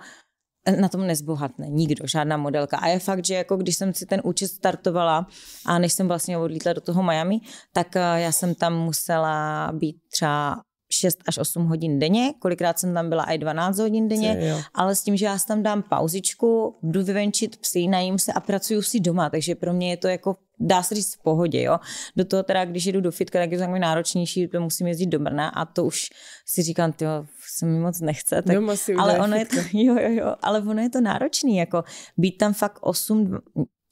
na tom nezbohatne nikdo, žádná modelka. A je fakt, že jako když jsem si ten účet startovala a než jsem vlastně odlítla do toho Miami, tak já jsem tam musela být třeba 6 až 8 hodin denně, kolikrát jsem tam byla i 12 hodin denně, ale s tím, že já si tam dám pauzičku, jdu vyvenčit psy, najím se a pracuju si doma, takže pro mě je to jako dá se říct v pohodě, jo. Do toho teda, když jdu do fitka, tak je to takový náročnější, to musím jezdit do Brna a to už si říkám, ty se mi moc nechce, tak, ale ono je to, [LAUGHS] jo, jo, jo, ale ono je to náročný, jako být tam fakt 8,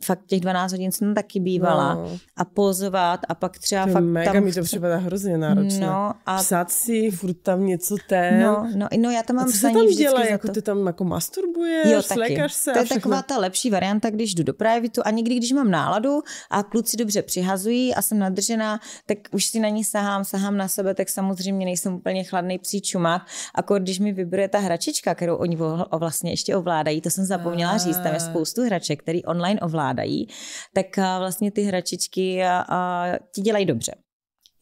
fakt těch 12 hodin jsem taky bývala no. a pozovat a pak třeba to fakt mega tam... mi to připadá hrozně náročné. No, a... Psát si, furt tam něco ten. No, no, no já tam mám a co se tam dělá, jako to... ty tam jako masturbuješ, jo, taky. se To je taková ta lepší varianta, když jdu do privateu a někdy, když mám náladu a kluci dobře přihazují a jsem nadržená, tak už si na ní sahám, sahám na sebe, tak samozřejmě nejsem úplně chladný psí čumák. A když mi vybere ta hračička, kterou oni vlastně ještě ovládají, to jsem zapomněla říct, tam je spoustu hraček, který online ovládají ovládají, tak vlastně ty hračičky ti dělají dobře.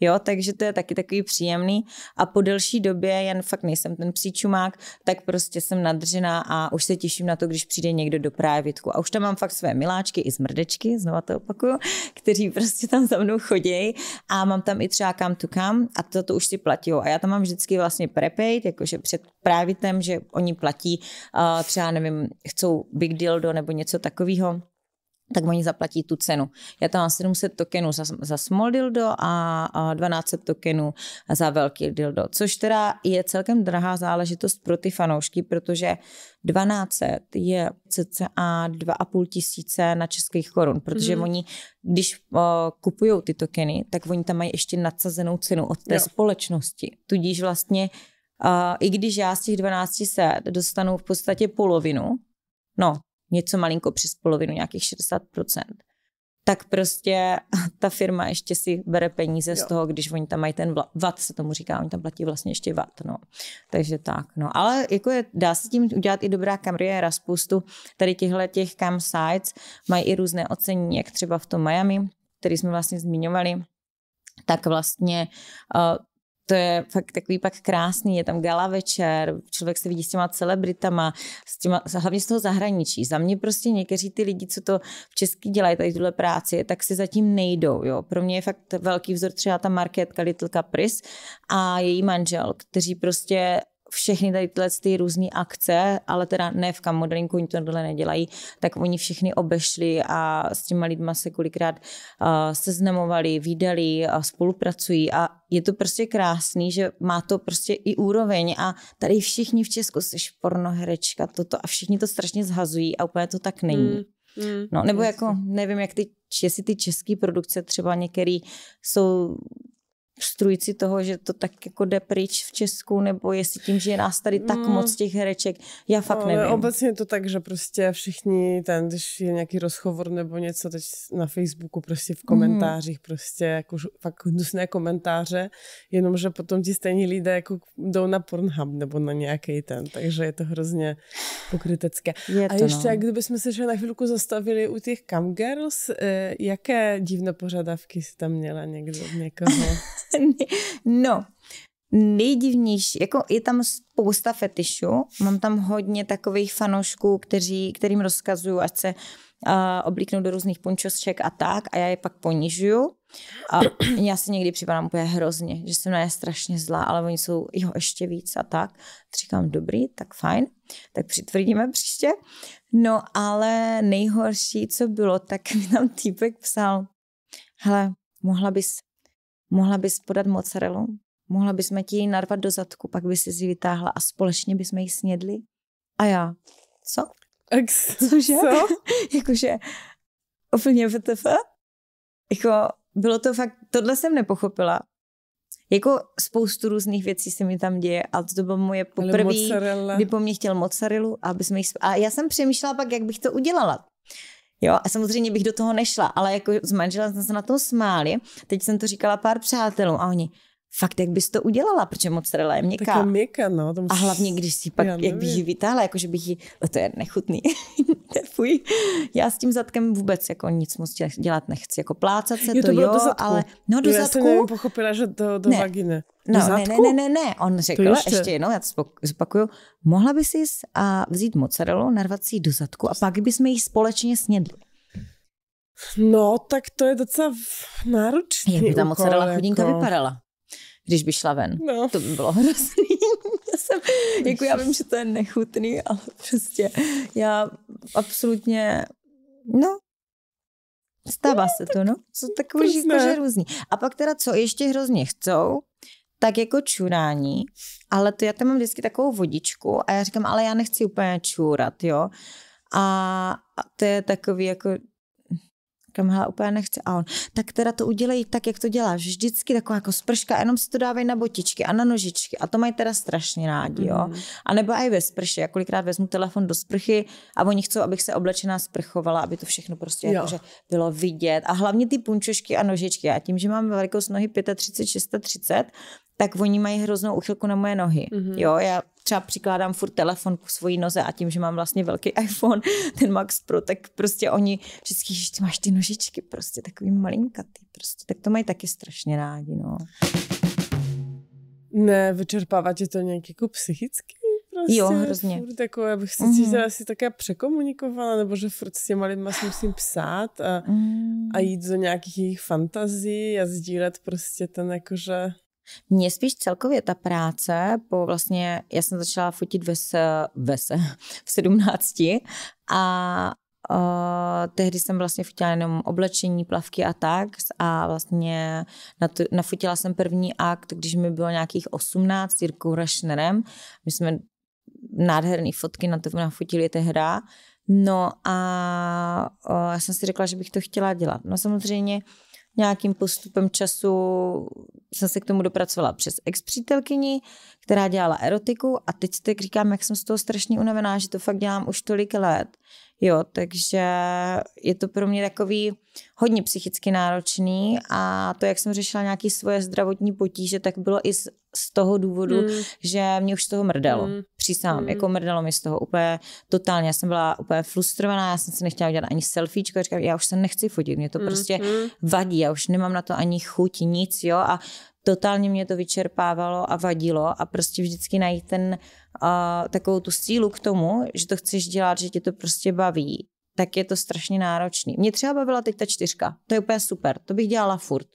Jo, takže to je taky takový příjemný a po delší době jen fakt nejsem ten příčumák, tak prostě jsem nadržená a už se těším na to, když přijde někdo do právitku. A už tam mám fakt své miláčky i zmrdečky, znova to opakuju, kteří prostě tam za mnou chodí a mám tam i třeba kam to kam a to, to už si platí. A já tam mám vždycky vlastně prepaid, jakože před právitem, že oni platí uh, třeba, nevím, chcou big dildo nebo něco takového tak oni zaplatí tu cenu. Já tam mám 700 tokenů za, za small dildo a, a 1200 tokenů za velký dildo, což teda je celkem drahá záležitost pro ty fanoušky, protože 1200 je cca 2,5 tisíce na českých korun, protože mm. oni, když uh, kupují ty tokeny, tak oni tam mají ještě nadsazenou cenu od té jo. společnosti. Tudíž vlastně, uh, i když já z těch 1200 dostanu v podstatě polovinu, no, něco malinko přes polovinu, nějakých 60%, tak prostě ta firma ještě si bere peníze jo. z toho, když oni tam mají ten vat, se tomu říká, oni tam platí vlastně ještě vat, no. Takže tak, no. Ale jako je, dá se tím udělat i dobrá kariéra, spoustu tady těchto těch campsites mají i různé ocenění, jak třeba v tom Miami, který jsme vlastně zmiňovali, tak vlastně uh, to je fakt takový pak krásný, je tam gala večer, člověk se vidí s těma celebritama, s těma, hlavně z toho zahraničí. Za mě prostě někteří ty lidi, co to v Česky dělají, tady tuhle práci, tak si zatím nejdou. Jo. Pro mě je fakt velký vzor třeba ta marketka Little Caprice a její manžel, kteří prostě všechny tady tyhle ty různé akce, ale teda ne v kam modelinku, oni to tohle nedělají, tak oni všechny obešli a s těma lidma se kolikrát uh, seznamovali, výdali a spolupracují a je to prostě krásný, že má to prostě i úroveň a tady všichni v Česku jsi pornoherečka, toto a všichni to strašně zhazují a úplně to tak není. Mm, mm, no, nebo jasný. jako, nevím, jak ty, jestli ty české produkce třeba některé jsou strujci toho, že to tak jako jde pryč v Česku, nebo jestli tím, že je nás tady tak mm. moc těch hereček, já fakt Ale nevím. Obecně je to tak, že prostě všichni, ten, když je nějaký rozhovor nebo něco teď na Facebooku, prostě v komentářích, mm. prostě jako fakt hnusné komentáře, jenomže potom ti stejní lidé jako jdou na Pornhub nebo na nějaký ten, takže je to hrozně pokrytecké. Je A to, ještě, no. kdybychom se ještě na chvilku zastavili u těch camgirls, eh, jaké divné požadavky jsi tam měla někdo, někoho? [LAUGHS] [LAUGHS] no, nejdivnější, jako je tam spousta fetišů, mám tam hodně takových fanoušků, kteří, kterým rozkazuju, ať se uh, oblíknou do různých punčosček a tak a já je pak ponižuju. A [CLEARS THROAT] já si někdy připadám úplně hrozně, že jsem na ně strašně zlá, ale oni jsou jo, ještě víc a tak. Říkám, dobrý, tak fajn, tak přitvrdíme příště. No ale nejhorší, co bylo, tak mi tam týpek psal, hele, mohla bys mohla bys podat mozzarellu, mohla bysme ti ji narvat do zadku, pak by si ji vytáhla a společně bychom ji snědli. A já, co? Ex, Cože? Co? [LAUGHS] Jakože úplně VTF. Jako bylo to fakt, tohle jsem nepochopila. Jako spoustu různých věcí se mi tam děje, ale to bylo moje poprvé, kdy po mně chtěl mozzarellu, aby jsme jí... A já jsem přemýšlela pak, jak bych to udělala. Jo, a samozřejmě bych do toho nešla, ale jako s manželem jsme se na to smáli. Teď jsem to říkala pár přátelům a oni, fakt, jak bys to udělala, protože mozzarella je měkká. Tak je měkká, no. A hlavně, když si pak, jak bych ji vytáhla, jakože bych ji, no to je nechutný. [LAUGHS] Fuj. Já s tím zadkem vůbec jako nic moc dělat nechci. Jako plácat se, jo, to, to jo, do ale no do jo, zadku. Já jsem pochopila, že do, do ne. vaginy. No, ne, ne, ne, ne, ne, on řekl, to ještě. ještě jednou, já to zopakuju, mohla by si a vzít mozzarellu, narvat si ji do zadku a pak bychom ji společně snědli. No, tak to je docela náročný Jak by ta mozzarella chudinka jako... vypadala? když by šla ven. No. To by bylo hrozný. [LAUGHS] já, jsem, jako já vím, že to je nechutný, ale prostě já absolutně, no, Stává se to, no. Jsou takový že různý. A pak teda, co ještě hrozně chcou, tak jako čurání, ale to já tam mám vždycky takovou vodičku a já říkám, ale já nechci úplně čůrat, jo. A to je takový jako, Kamila úplně nechce. A on, tak teda to udělej tak, jak to děláš. Vždycky taková jako sprška, jenom si to dávají na botičky a na nožičky. A to mají teda strašně rádi, jo. Mm. A nebo i ve sprše. Já kolikrát vezmu telefon do sprchy a oni chcou, abych se oblečená sprchovala, aby to všechno prostě jakože bylo vidět. A hlavně ty punčošky a nožičky. A tím, že mám velikost nohy 35, 630, tak oni mají hroznou uchylku na moje nohy. Mm-hmm. Jo, já třeba přikládám furt telefon k svojí noze a tím, že mám vlastně velký [LAUGHS] iPhone, ten Max Pro, tak prostě oni vždycky, že ty máš ty nožičky prostě takový malinkatý, prostě, tak to mají taky strašně rádi, no. Ne, vyčerpává tě to nějak jako psychicky? Prostě, jo, hrozně. Furt jako, abych se cítila mm-hmm. asi také překomunikovala, nebo že furt s těma lidma si musím psát a, mm. a jít do nějakých jejich fantazí a sdílet prostě ten jakože mně spíš celkově ta práce, po vlastně, já jsem začala fotit ve, ve [LAUGHS] v 17 a Uh, tehdy jsem vlastně fotila jenom oblečení, plavky a tak a vlastně nafotila jsem první akt, když mi bylo nějakých 18 s Jirkou Rašnerem. My jsme nádherné fotky na to nafotili tehda. No a uh, já jsem si řekla, že bych to chtěla dělat. No samozřejmě nějakým postupem času jsem se k tomu dopracovala přes ex-přítelkyni, která dělala erotiku a teď si tak říkám, jak jsem z toho strašně unavená, že to fakt dělám už tolik let. Jo, takže je to pro mě takový hodně psychicky náročný a to, jak jsem řešila nějaké svoje zdravotní potíže, tak bylo i z, z toho důvodu, mm. že mě už z toho mrdalo. Mm. Přísám, mm. jako mrdalo mi z toho úplně totálně. Já jsem byla úplně frustrovaná, já jsem si nechtěla dělat ani selfiečko, říkám, já už se nechci fotit, mě to mm. prostě mm. vadí, já už nemám na to ani chuť, nic, jo, a totálně mě to vyčerpávalo a vadilo a prostě vždycky najít ten, uh, takovou tu sílu k tomu, že to chceš dělat, že tě to prostě baví, tak je to strašně náročný. Mě třeba bavila teď ta čtyřka, to je úplně super, to bych dělala furt.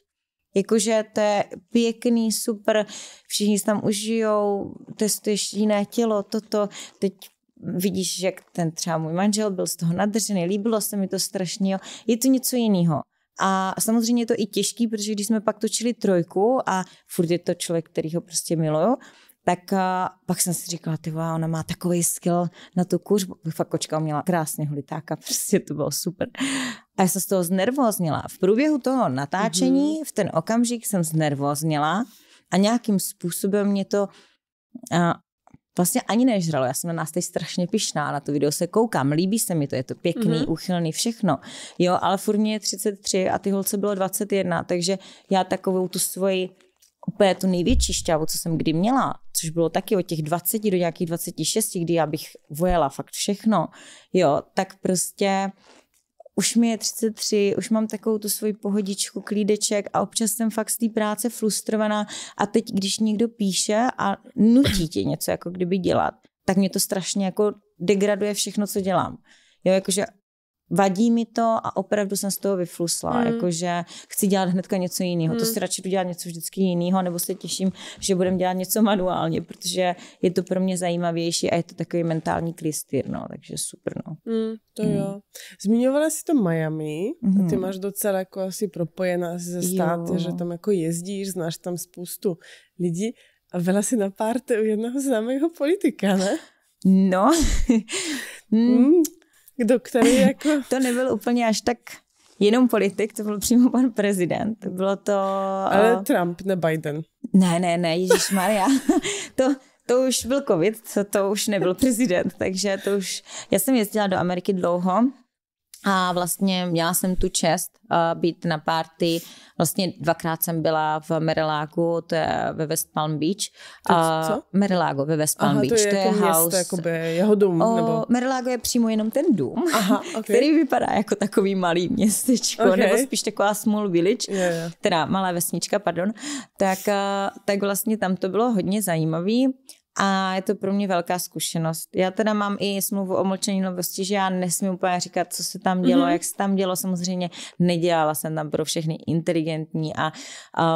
Jakože to je pěkný, super, všichni se tam užijou, testuješ jiné tělo, toto, teď vidíš, jak ten třeba můj manžel byl z toho nadržený, líbilo se mi to strašně, jo. je to něco jiného. A samozřejmě je to i těžký, protože když jsme pak točili trojku a furt je to člověk, který ho prostě miluju, tak uh, pak jsem si říkala, ty ona má takový skill na tu kuř, fakt kočka měla krásně hlitáka, [LAUGHS] prostě to bylo super. A já jsem z toho znervozněla. V průběhu toho natáčení, mm-hmm. v ten okamžik jsem znervozněla a nějakým způsobem mě to uh, vlastně ani nežralo. Já jsem na nás teď strašně pišná, na to video se koukám, líbí se mi to, je to pěkný, mm-hmm. uchylný, všechno. Jo, ale furt mě je 33 a ty holce bylo 21, takže já takovou tu svoji úplně tu největší šťávu, co jsem kdy měla, což bylo taky od těch 20 do nějakých 26, kdy já bych vojela fakt všechno, jo, tak prostě už mi je 33, už mám takovou tu svoji pohodičku, klídeček a občas jsem fakt z té práce frustrovaná a teď, když někdo píše a nutí tě něco jako kdyby dělat, tak mě to strašně jako degraduje všechno, co dělám. Jo, jakože vadí mi to a opravdu jsem z toho vyflusla, mm. jakože chci dělat hnedka něco jiného. Mm. To si radši jdu dělat něco vždycky jiného, nebo se těším, že budeme dělat něco manuálně, protože je to pro mě zajímavější a je to takový mentální klistýr, no, takže super, no. Mm, to mm. jo. Zmiňovala si to Miami, mm. a ty mhm. máš docela jako asi propojená se státy, že tam jako jezdíš, znáš tam spoustu lidí a byla si na párty u jednoho známého politika, ne? No. [LAUGHS] mm. Kdo, který [LAUGHS] jako... to nebyl úplně až tak jenom politik, to byl přímo pan prezident. Bylo to... Ale uh... Trump, ne Biden. Ne, ne, ne, Ježíš Maria. [LAUGHS] to, to už byl covid, to, to už nebyl prezident, takže to už... Já jsem jezdila do Ameriky dlouho a vlastně měla jsem tu čest uh, být na party. Vlastně dvakrát jsem byla v Marilágu, to je ve West Palm Beach. Uh, co? Marilágo ve West Palm Aha, Beach, to je, to je jako house. Město, jakoby jeho dům? O, nebo? Marilágo je přímo jenom ten dům, Aha, [LAUGHS] okay. který vypadá jako takový malý městečko, okay. nebo spíš taková small village, yeah, yeah. teda malá vesnička, pardon. Tak, uh, tak vlastně tam to bylo hodně zajímavý a je to pro mě velká zkušenost. Já teda mám i smlouvu o mlčenlivosti, že já nesmím úplně říkat, co se tam dělo, mm-hmm. jak se tam dělo. Samozřejmě nedělala jsem tam pro všechny inteligentní a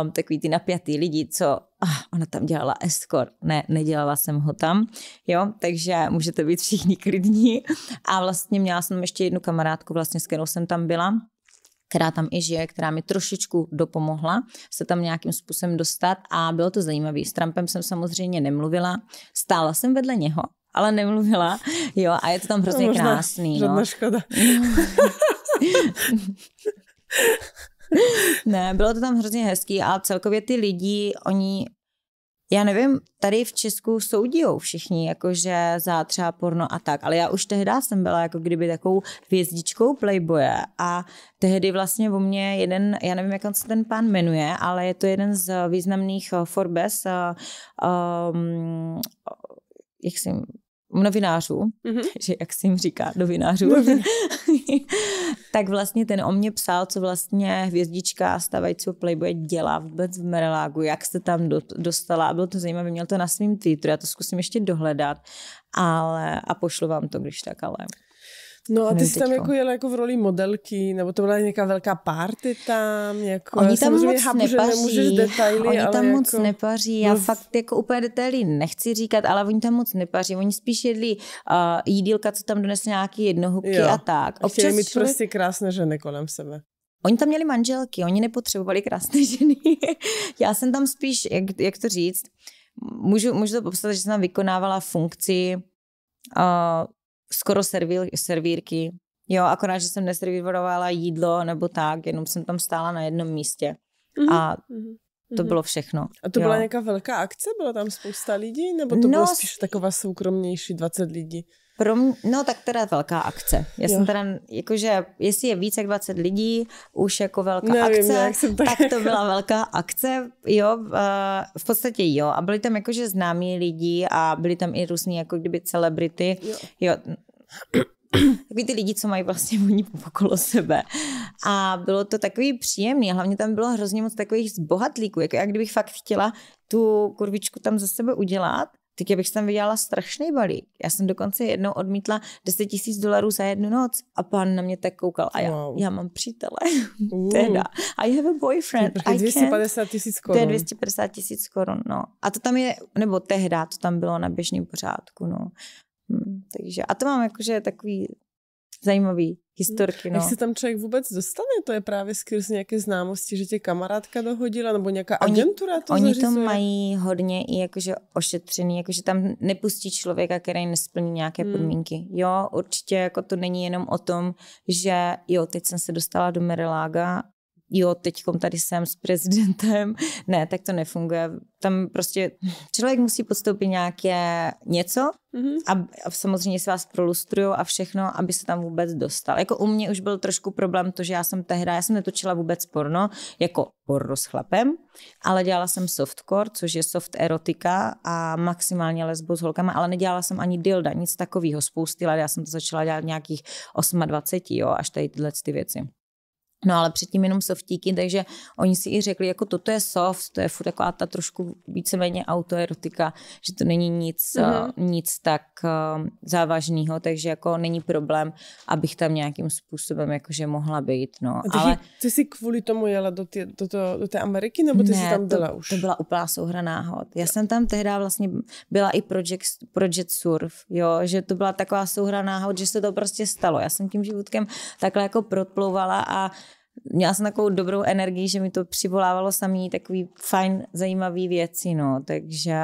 um, takový ty napjatý lidi, co ah, ona tam dělala escort. Ne, nedělala jsem ho tam, jo, takže můžete být všichni klidní. A vlastně měla jsem ještě jednu kamarádku, vlastně s kterou jsem tam byla která tam i žije, která mi trošičku dopomohla se tam nějakým způsobem dostat a bylo to zajímavé. S Trumpem jsem samozřejmě nemluvila, stála jsem vedle něho, ale nemluvila, jo, a je to tam hrozně no, možná, krásný. no. škoda. [LAUGHS] ne, bylo to tam hrozně hezký a celkově ty lidi, oni já nevím, tady v Česku soudijou všichni, jakože za třeba porno a tak, ale já už tehdy jsem byla jako kdyby takovou hvězdičkou Playboye a tehdy vlastně o mě jeden, já nevím, jak on se ten pán jmenuje, ale je to jeden z významných uh, Forbes, um, jak si novinářů, mm-hmm. že jak si jim říká, novinářů, [LAUGHS] tak vlastně ten o mě psal, co vlastně hvězdička stávajícího Playboye dělá vůbec v Merelágu, jak se tam do, dostala a bylo to zajímavé, měl to na svým Twitteru, já to zkusím ještě dohledat, ale a pošlu vám to, když tak, ale No a ty jsi tam jako jela jako v roli modelky, nebo to byla nějaká velká party tam? Jako, Oni tam moc chápu, nepaří. Detaily, oni tam ale moc jako... nepaří, já no... fakt jako úplně detaily nechci říkat, ale oni tam moc nepaří. Oni spíš jedli uh, jídílka, co tam donesli nějaký jednohubky jo. a tak. Občas Chtěli mít člověk... prostě krásné ženy kolem sebe. Oni tam měli manželky, oni nepotřebovali krásné [LAUGHS] ženy. já jsem tam spíš, jak, jak to říct, můžu, můžu to popsat, že jsem tam vykonávala funkci uh, skoro servír, servírky. Jo, akorát, že jsem neservírovala jídlo nebo tak, jenom jsem tam stála na jednom místě. Mm-hmm. A mhm, to mm-hmm. bylo všechno. A to jo. byla nějaká velká akce? Bylo tam spousta lidí? Nebo to no, bylo spíš taková soukromnější 20 lidí? Pro mě, no tak teda velká akce. Já jo. jsem teda, jakože, jestli je více jak 20 lidí, už jako velká Nevím, akce, tak... tak to byla velká akce, jo, uh, v podstatě jo. A byli tam jakože známí lidi a byli tam i různí jako kdyby celebrity. Jo. jo takový ty lidi, co mají vlastně oni okolo sebe. A bylo to takový příjemný, hlavně tam bylo hrozně moc takových zbohatlíků, jako jak kdybych fakt chtěla tu kurvičku tam za sebe udělat tak já bych tam vydělala strašný balík. Já jsem dokonce jednou odmítla 10 tisíc dolarů za jednu noc a pán na mě tak koukal a já, wow. já mám přítele. [LAUGHS] Uh. teda, I have a boyfriend. I 250 tisíc korun. To je 250 tisíc korun, no. A to tam je, nebo tehda to tam bylo na běžném pořádku, no. Hm, takže, a to mám jakože takový zajímavý historky. No. Jak se tam člověk vůbec dostane? To je právě skrz nějaké známosti, že tě kamarádka dohodila, nebo nějaká oni, agentura to Oni zařizuje? to mají hodně i jakože ošetřený, jakože tam nepustí člověka, který nesplní nějaké hmm. podmínky. Jo, určitě jako to není jenom o tom, že jo, teď jsem se dostala do Merilága jo, teď tady jsem s prezidentem. Ne, tak to nefunguje. Tam prostě člověk musí podstoupit nějaké něco mm-hmm. a, a samozřejmě se vás prolustrují a všechno, aby se tam vůbec dostal. Jako u mě už byl trošku problém to, že já jsem tehdy, já jsem netočila vůbec porno, jako porno s chlapem, ale dělala jsem softcore, což je soft erotika a maximálně lesbo s holkama, ale nedělala jsem ani dilda, nic takového, spousty let, já jsem to začala dělat nějakých 28, jo, až tady tyhle ty věci. No ale předtím jenom softíky, takže oni si i řekli, jako toto je soft, to je furt taková ta trošku víceméně autoerotika, že to není nic, mm-hmm. uh, nic tak uh, závažného, takže jako není problém, abych tam nějakým způsobem jakože mohla být, no. A ty, ale... ty jsi kvůli tomu jela do, tě, do, to, do té Ameriky, nebo ty ne, jsi tam byla to, už? to byla úplná souhra náhod. Já jsem tam tehdy vlastně byla i Project, Project Surf, jo, že to byla taková souhra náhod, že se to prostě stalo. Já jsem tím životkem takhle jako proplouvala a měla jsem takovou dobrou energii, že mi to přivolávalo samý takový fajn, zajímavý věci, no, takže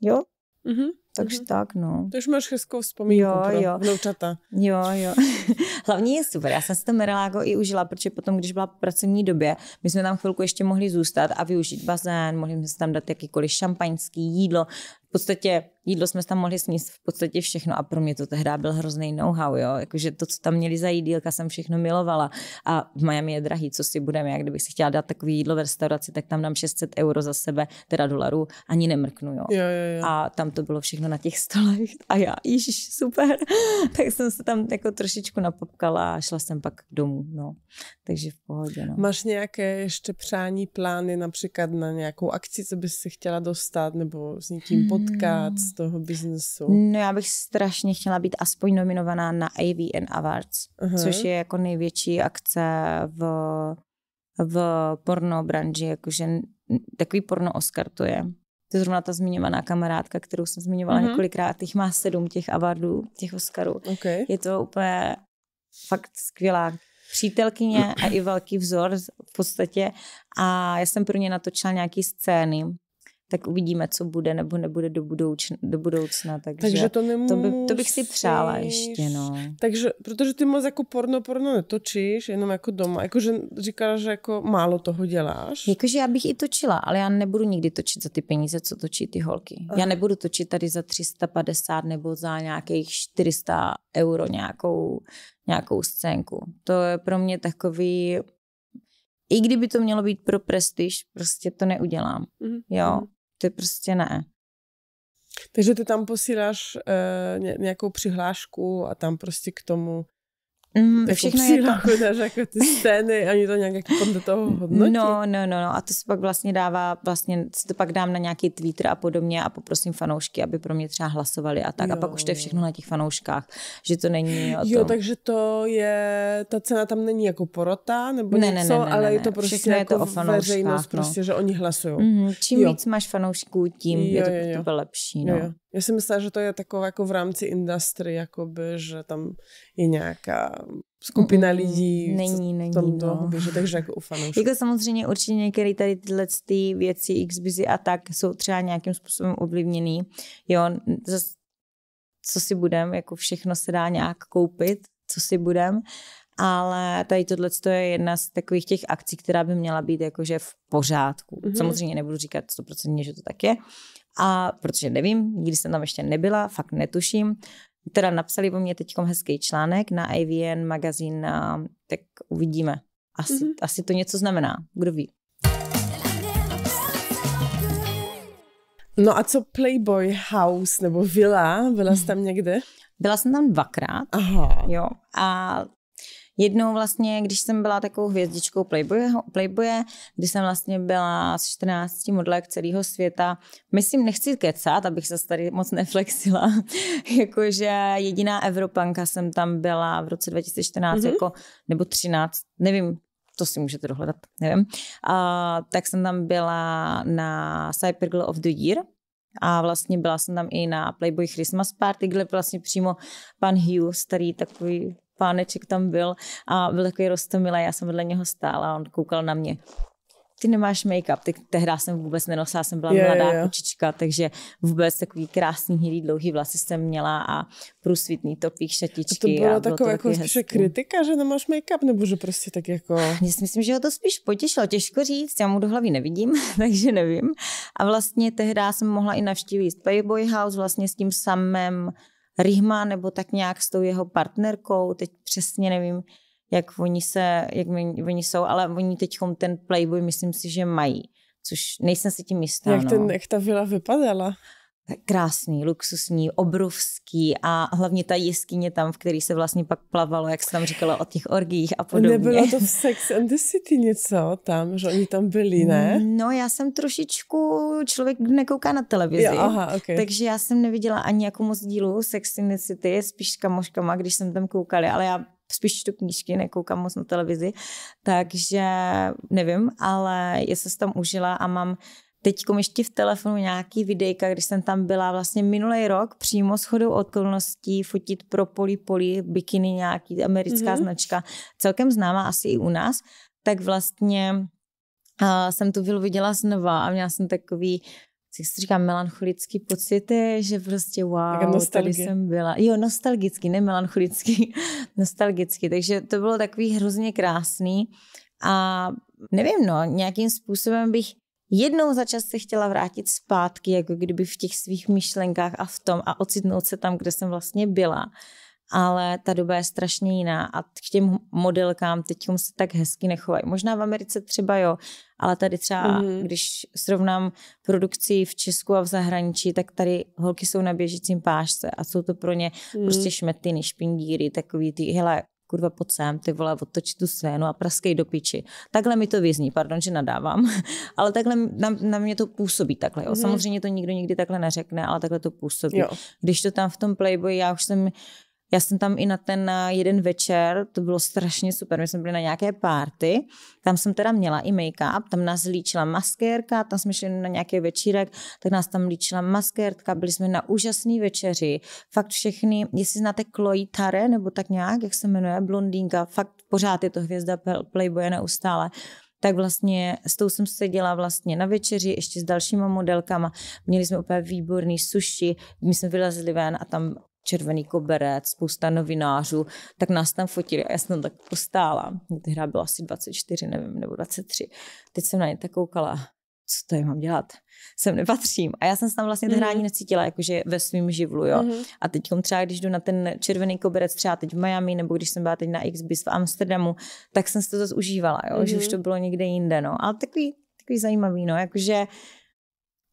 jo, mm-hmm. takže mm-hmm. tak, no. To už máš hezkou vzpomínku jo, pro jo. vnoučata. Jo, jo. [LAUGHS] Hlavně je super, já jsem si to Meralágo i užila, protože potom, když byla v pracovní době, my jsme tam chvilku ještě mohli zůstat a využít bazén, mohli jsme si tam dát jakýkoliv šampaňský jídlo, v podstatě jídlo jsme tam mohli sníst v podstatě všechno a pro mě to tehdy byl hrozný know-how, jo, jakože to, co tam měli za jídílka, jsem všechno milovala a v Miami je drahý, co si budeme, jak kdybych si chtěla dát takový jídlo v restauraci, tak tam dám 600 euro za sebe, teda dolarů, ani nemrknu, jo. jo, jo, jo. A tam to bylo všechno na těch stolech a já, již super, [LAUGHS] tak jsem se tam jako trošičku napopkala a šla jsem pak domů, no. Takže v pohodě, no. Máš nějaké ještě přání, plány například na nějakou akci, co bys si chtěla dostat, nebo s někým pod potkat z toho biznesu? No já bych strašně chtěla být aspoň nominovaná na AVN Awards, uh-huh. což je jako největší akce v, v porno branži, jakože takový porno Oscar to je. To je zrovna ta zmiňovaná kamarádka, kterou jsem zmiňovala uh-huh. několikrát, těch má sedm těch awardů, těch Oscarů. Okay. Je to úplně fakt skvělá přítelkyně [CLEARS THROAT] a i velký vzor v podstatě a já jsem pro ně natočila nějaký scény tak uvidíme, co bude nebo nebude do, budoucna. Do budoucna takže, takže to, nemusíš... to, by, to bych si přála ještě, no. Takže, protože ty moc jako porno, porno netočíš, jenom jako doma. Jakože říkáš, že jako málo toho děláš. Jakože já bych i točila, ale já nebudu nikdy točit za ty peníze, co točí ty holky. Aha. Já nebudu točit tady za 350 nebo za nějakých 400 euro nějakou, nějakou scénku. To je pro mě takový i kdyby to mělo být pro prestiž, prostě to neudělám. Mm-hmm. Jo, mhm ty prostě ne. Takže ty tam posíláš uh, nějakou přihlášku a tam prostě k tomu Mm, jako všechno je to... [LAUGHS] dáš jako ty scény, oni to nějak jako podle toho hodnotí. No, no, no, no, a to se pak vlastně dává, vlastně si to pak dám na nějaký Twitter a podobně a poprosím fanoušky, aby pro mě třeba hlasovali a tak. Jo. A pak už to je všechno na těch fanouškách, že to není o tom. Jo, takže to je, ta cena tam není jako porota nebo ne, něco, ne, ne, ne, ale ne, je to prostě všechno jako je to o veřejnost, no. prostě, že oni hlasují. Mm-hmm, čím jo. víc máš fanoušků, tím jo, je to, jo, jo. to lepší. No. Jo, jo. Já si myslím, že to je takové jako v rámci industry, jakoby, že tam je nějaká skupina lidí. Není, není, tomto, no. Hobby, že takže jako u fanoušků. Jako samozřejmě určitě některé tady tyhle ty věci, xbizy a tak jsou třeba nějakým způsobem ovlivněný. Jo, co si budem, jako všechno se dá nějak koupit, co si budem, ale tady tohle je jedna z takových těch akcí, která by měla být jakože v pořádku. Mm-hmm. Samozřejmě nebudu říkat 100% že to tak je, a protože nevím, nikdy jsem tam ještě nebyla, fakt netuším. Teda napsali o mě teď hezký článek na AVN magazín, tak uvidíme. Asi, mm-hmm. asi to něco znamená, kdo ví. No a co Playboy House nebo Villa? Byla jsi tam někde? Byla jsem tam dvakrát. Aha. Jo. A Jednou vlastně, když jsem byla takovou hvězdičkou Playboye, Playboye kdy jsem vlastně byla z 14 modelek celého světa, myslím, nechci kecat, abych se tady moc neflexila, [LAUGHS] jakože jediná Evropanka jsem tam byla v roce 2014, mm-hmm. jako, nebo 13, nevím, to si můžete dohledat, nevím. A, tak jsem tam byla na Cyber Girl of the Year, a vlastně byla jsem tam i na Playboy Christmas Party, kde vlastně přímo pan Hugh, starý takový páneček tam byl a byl takový rostomilý, já jsem vedle něho stála a on koukal na mě ty nemáš make-up, ty tehdy jsem vůbec nenosila, jsem byla mladá yeah, yeah. kočička, takže vůbec takový krásný hnědý dlouhý vlasy jsem měla a průsvitný topík, šatičky. A to bylo takové jako spíše kritika, že nemáš make-up, nebo že prostě tak jako... Já si myslím, že ho to spíš potěšilo, těžko říct, já mu do hlavy nevidím, [LAUGHS] takže nevím. A vlastně tehdy jsem mohla i navštívit Playboy House vlastně s tím samým Rihma nebo tak nějak s tou jeho partnerkou, teď přesně nevím, jak oni, se, jak oni jsou, ale oni teď ten Playboy myslím si, že mají, což nejsem si tím jistá. Jak, ten, no. jak ta vila vypadala? Krásný, luxusní, obrovský a hlavně ta jeskyně tam, v který se vlastně pak plavalo, jak se tam říkalo o těch orgích a podobně. Nebylo to v [LAUGHS] Sex and the City něco tam, že oni tam byli, ne? No já jsem trošičku, člověk nekouká na televizi, jo, aha, okay. takže já jsem neviděla ani jako moc dílu Sex and the City, spíš s kamoškama, když jsem tam koukali, ale já spíš čtu knížky, nekoukám moc na televizi, takže nevím, ale já se tam užila a mám teď ještě v telefonu nějaký videjka, když jsem tam byla vlastně minulý rok přímo s chodou okolností fotit pro Poli Poli bikiny nějaký americká mm-hmm. značka, celkem známá asi i u nás, tak vlastně uh, jsem tu vilu viděla znova a měla jsem takový jak se říká, melancholický pocity, že prostě wow, tady jsem byla. Jo, nostalgický, ne melancholický, [LAUGHS] nostalgický. Takže to bylo takový hrozně krásný a nevím, no, nějakým způsobem bych jednou za čas se chtěla vrátit zpátky, jako kdyby v těch svých myšlenkách a v tom a ocitnout se tam, kde jsem vlastně byla. Ale ta doba je strašně jiná a k těm modelkám teď se tak hezky nechovají. Možná v Americe třeba jo, ale tady třeba, mm-hmm. když srovnám produkci v Česku a v zahraničí, tak tady holky jsou na běžícím pášce a jsou to pro ně mm. prostě šmetiny, špindíry, takový ty, hele, kurva, pojď sem, ty vole, otoč tu scénu a praskej do piči. Takhle mi to vyzní, pardon, že nadávám, [LAUGHS] ale takhle na, na mě to působí takhle. Jo. Mm. Samozřejmě to nikdo nikdy takhle neřekne, ale takhle to působí. Jo. Když to tam v tom Playboy, já už jsem já jsem tam i na ten jeden večer, to bylo strašně super, my jsme byli na nějaké party, tam jsem teda měla i make-up, tam nás líčila maskérka, tam jsme šli na nějaký večírek, tak nás tam líčila maskérka, byli jsme na úžasné večeři, fakt všechny, jestli znáte Chloe Tare, nebo tak nějak, jak se jmenuje, blondýnka, fakt pořád je to hvězda Playboye neustále, tak vlastně s tou jsem seděla vlastně na večeři ještě s dalšíma modelkama. Měli jsme úplně výborný sushi, my jsme vylezli ven a tam červený koberec, spousta novinářů, tak nás tam fotili a já jsem tam tak postála. Ty hra byla asi 24, nevím, nebo 23. Teď jsem na ně tak koukala, co tady mám dělat? Sem nepatřím. A já jsem se tam vlastně mm. ani necítila, jakože ve svém živlu, jo. Mm. A teď třeba, když jdu na ten červený koberec, třeba teď v Miami, nebo když jsem byla teď na XBIS v Amsterdamu, tak jsem si to zase užívala, jo, mm. že už to bylo někde jinde, no. Ale takový, takový zajímavý, no, jakože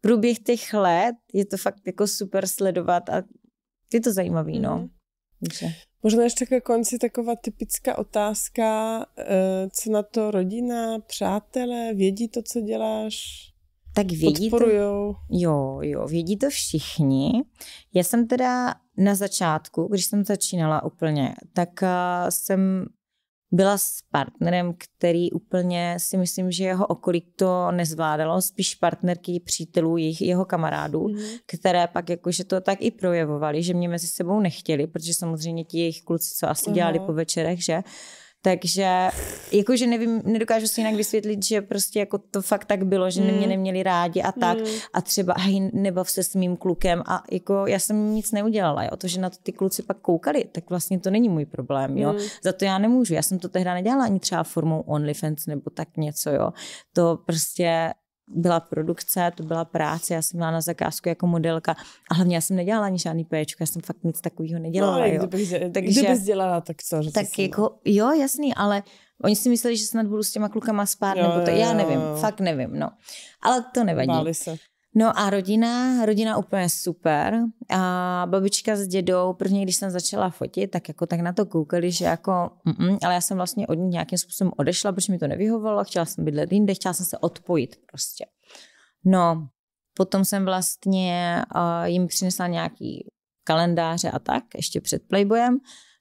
průběh těch let je to fakt jako super sledovat a je to zajímavý, no. Mm. Takže. Možná ještě ke konci taková typická otázka, eh, co na to rodina, přátelé, vědí to, co děláš? Tak vědí Podporujou. to, jo, jo, vědí to všichni. Já jsem teda na začátku, když jsem začínala úplně, tak uh, jsem byla s partnerem, který úplně si myslím, že jeho okolí to nezvládalo, spíš partnerky přítelů, jejich, jeho kamarádů, mm. které pak jakože to tak i projevovali, že mě mezi sebou nechtěli, protože samozřejmě ti jejich kluci, co asi dělali po večerech, že takže jakože nevím, nedokážu si jinak vysvětlit, že prostě jako to fakt tak bylo, že mm. mě neměli rádi a tak mm. a třeba hej, nebav se s mým klukem a jako já jsem nic neudělala, jo, to, že na to ty kluci pak koukali, tak vlastně to není můj problém, jo, mm. za to já nemůžu, já jsem to tehdy nedělala ani třeba formou OnlyFans nebo tak něco, jo, to prostě byla produkce, to byla práce, já jsem byla na zakázku jako modelka a hlavně já jsem nedělala ani žádný péčko, já jsem fakt nic takového nedělala. No, jo. Kdybych, Takže, kdybys dělala, tak co? Tak jako, jo, jasný, ale oni si mysleli, že snad budu s těma klukama spát, jo, nebo to, já nevím, jo. fakt nevím, no. Ale to nevadí. Báli se. No a rodina, rodina úplně super. A babička s dědou, prvně když jsem začala fotit, tak jako tak na to koukali, že jako, mm, ale já jsem vlastně od ní nějakým způsobem odešla, protože mi to nevyhovovalo, chtěla jsem bydlet jinde, chtěla jsem se odpojit prostě. No, potom jsem vlastně uh, jim přinesla nějaký kalendáře a tak, ještě před Playboyem.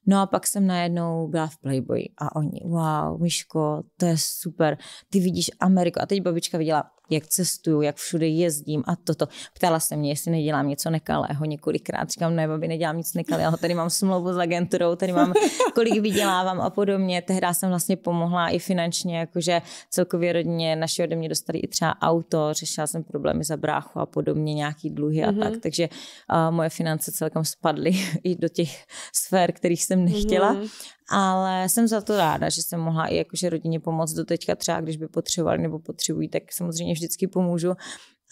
No a pak jsem najednou byla v Playboyi a oni, wow, Miško, to je super, ty vidíš Ameriku. A teď babička viděla jak cestuju, jak všude jezdím a toto. Ptala se mě, jestli nedělám něco nekalého několikrát. Říkám, ne, babi, nedělám nic nekalého, tady mám smlouvu s agenturou, tady mám, kolik vydělávám a podobně. Tehdy jsem vlastně pomohla i finančně, jakože celkově rodině naši ode mě dostali i třeba auto, řešila jsem problémy za bráchu a podobně, nějaký dluhy a mm-hmm. tak. Takže uh, moje finance celkem spadly [LAUGHS] i do těch sfér, kterých jsem nechtěla. Mm-hmm ale jsem za to ráda, že jsem mohla i jakože rodině pomoct do teďka třeba, když by potřebovali nebo potřebují, tak samozřejmě vždycky pomůžu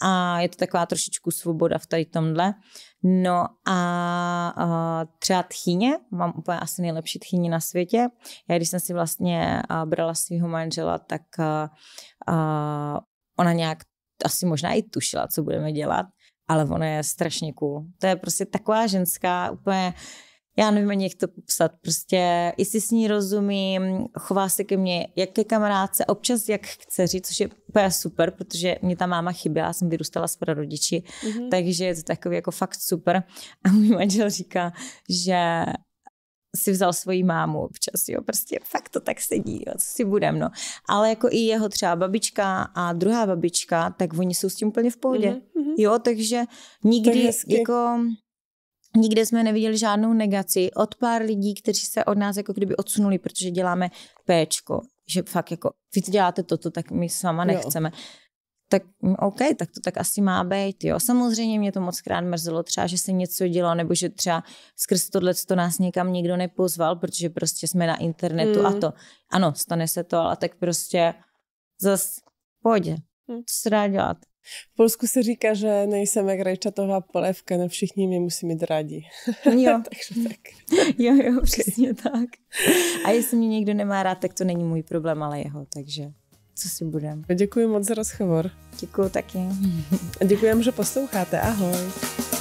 a je to taková trošičku svoboda v tady tomhle. No a, a třeba tchyně, mám úplně asi nejlepší tchyni na světě. Já když jsem si vlastně brala svého manžela, tak a, a ona nějak asi možná i tušila, co budeme dělat, ale ona je strašně cool. To je prostě taková ženská, úplně já nevím ani, jak to popsat, prostě jestli s ní rozumím, chová se ke mně jak ke kamarádce, občas jak k dceři, což je úplně super, protože mě ta máma chyběla, jsem vyrůstala s prarodiči, mm-hmm. takže je to takový jako fakt super. A můj manžel říká, že si vzal svoji mámu občas, jo, prostě fakt to tak sedí, jo, co si budem, no. Ale jako i jeho třeba babička a druhá babička, tak oni jsou s tím úplně v pohodě, mm-hmm. jo, takže nikdy jako Nikde jsme neviděli žádnou negaci od pár lidí, kteří se od nás jako kdyby odsunuli, protože děláme péčko. Že fakt jako, vy to děláte toto, tak my s váma nechceme. Jo. Tak mm, OK, tak to tak asi má být, jo. Samozřejmě mě to moc krát mrzelo třeba, že se něco dělo, nebo že třeba skrz tohle to nás někam nikdo nepozval, protože prostě jsme na internetu mm. a to. Ano, stane se to, ale tak prostě zas pojď, mm. co se dá dělat. V Polsku se říká, že nejsem jak rajčatová polévka, ne všichni mě musí mít rádi. Jo. [LAUGHS] Takže tak. jo, jo, přesně tak. A jestli mě někdo nemá rád, tak to není můj problém, ale jeho, takže co si budem. Děkuji moc za rozhovor. Děkuji taky. A děkujem, že posloucháte. Ahoj.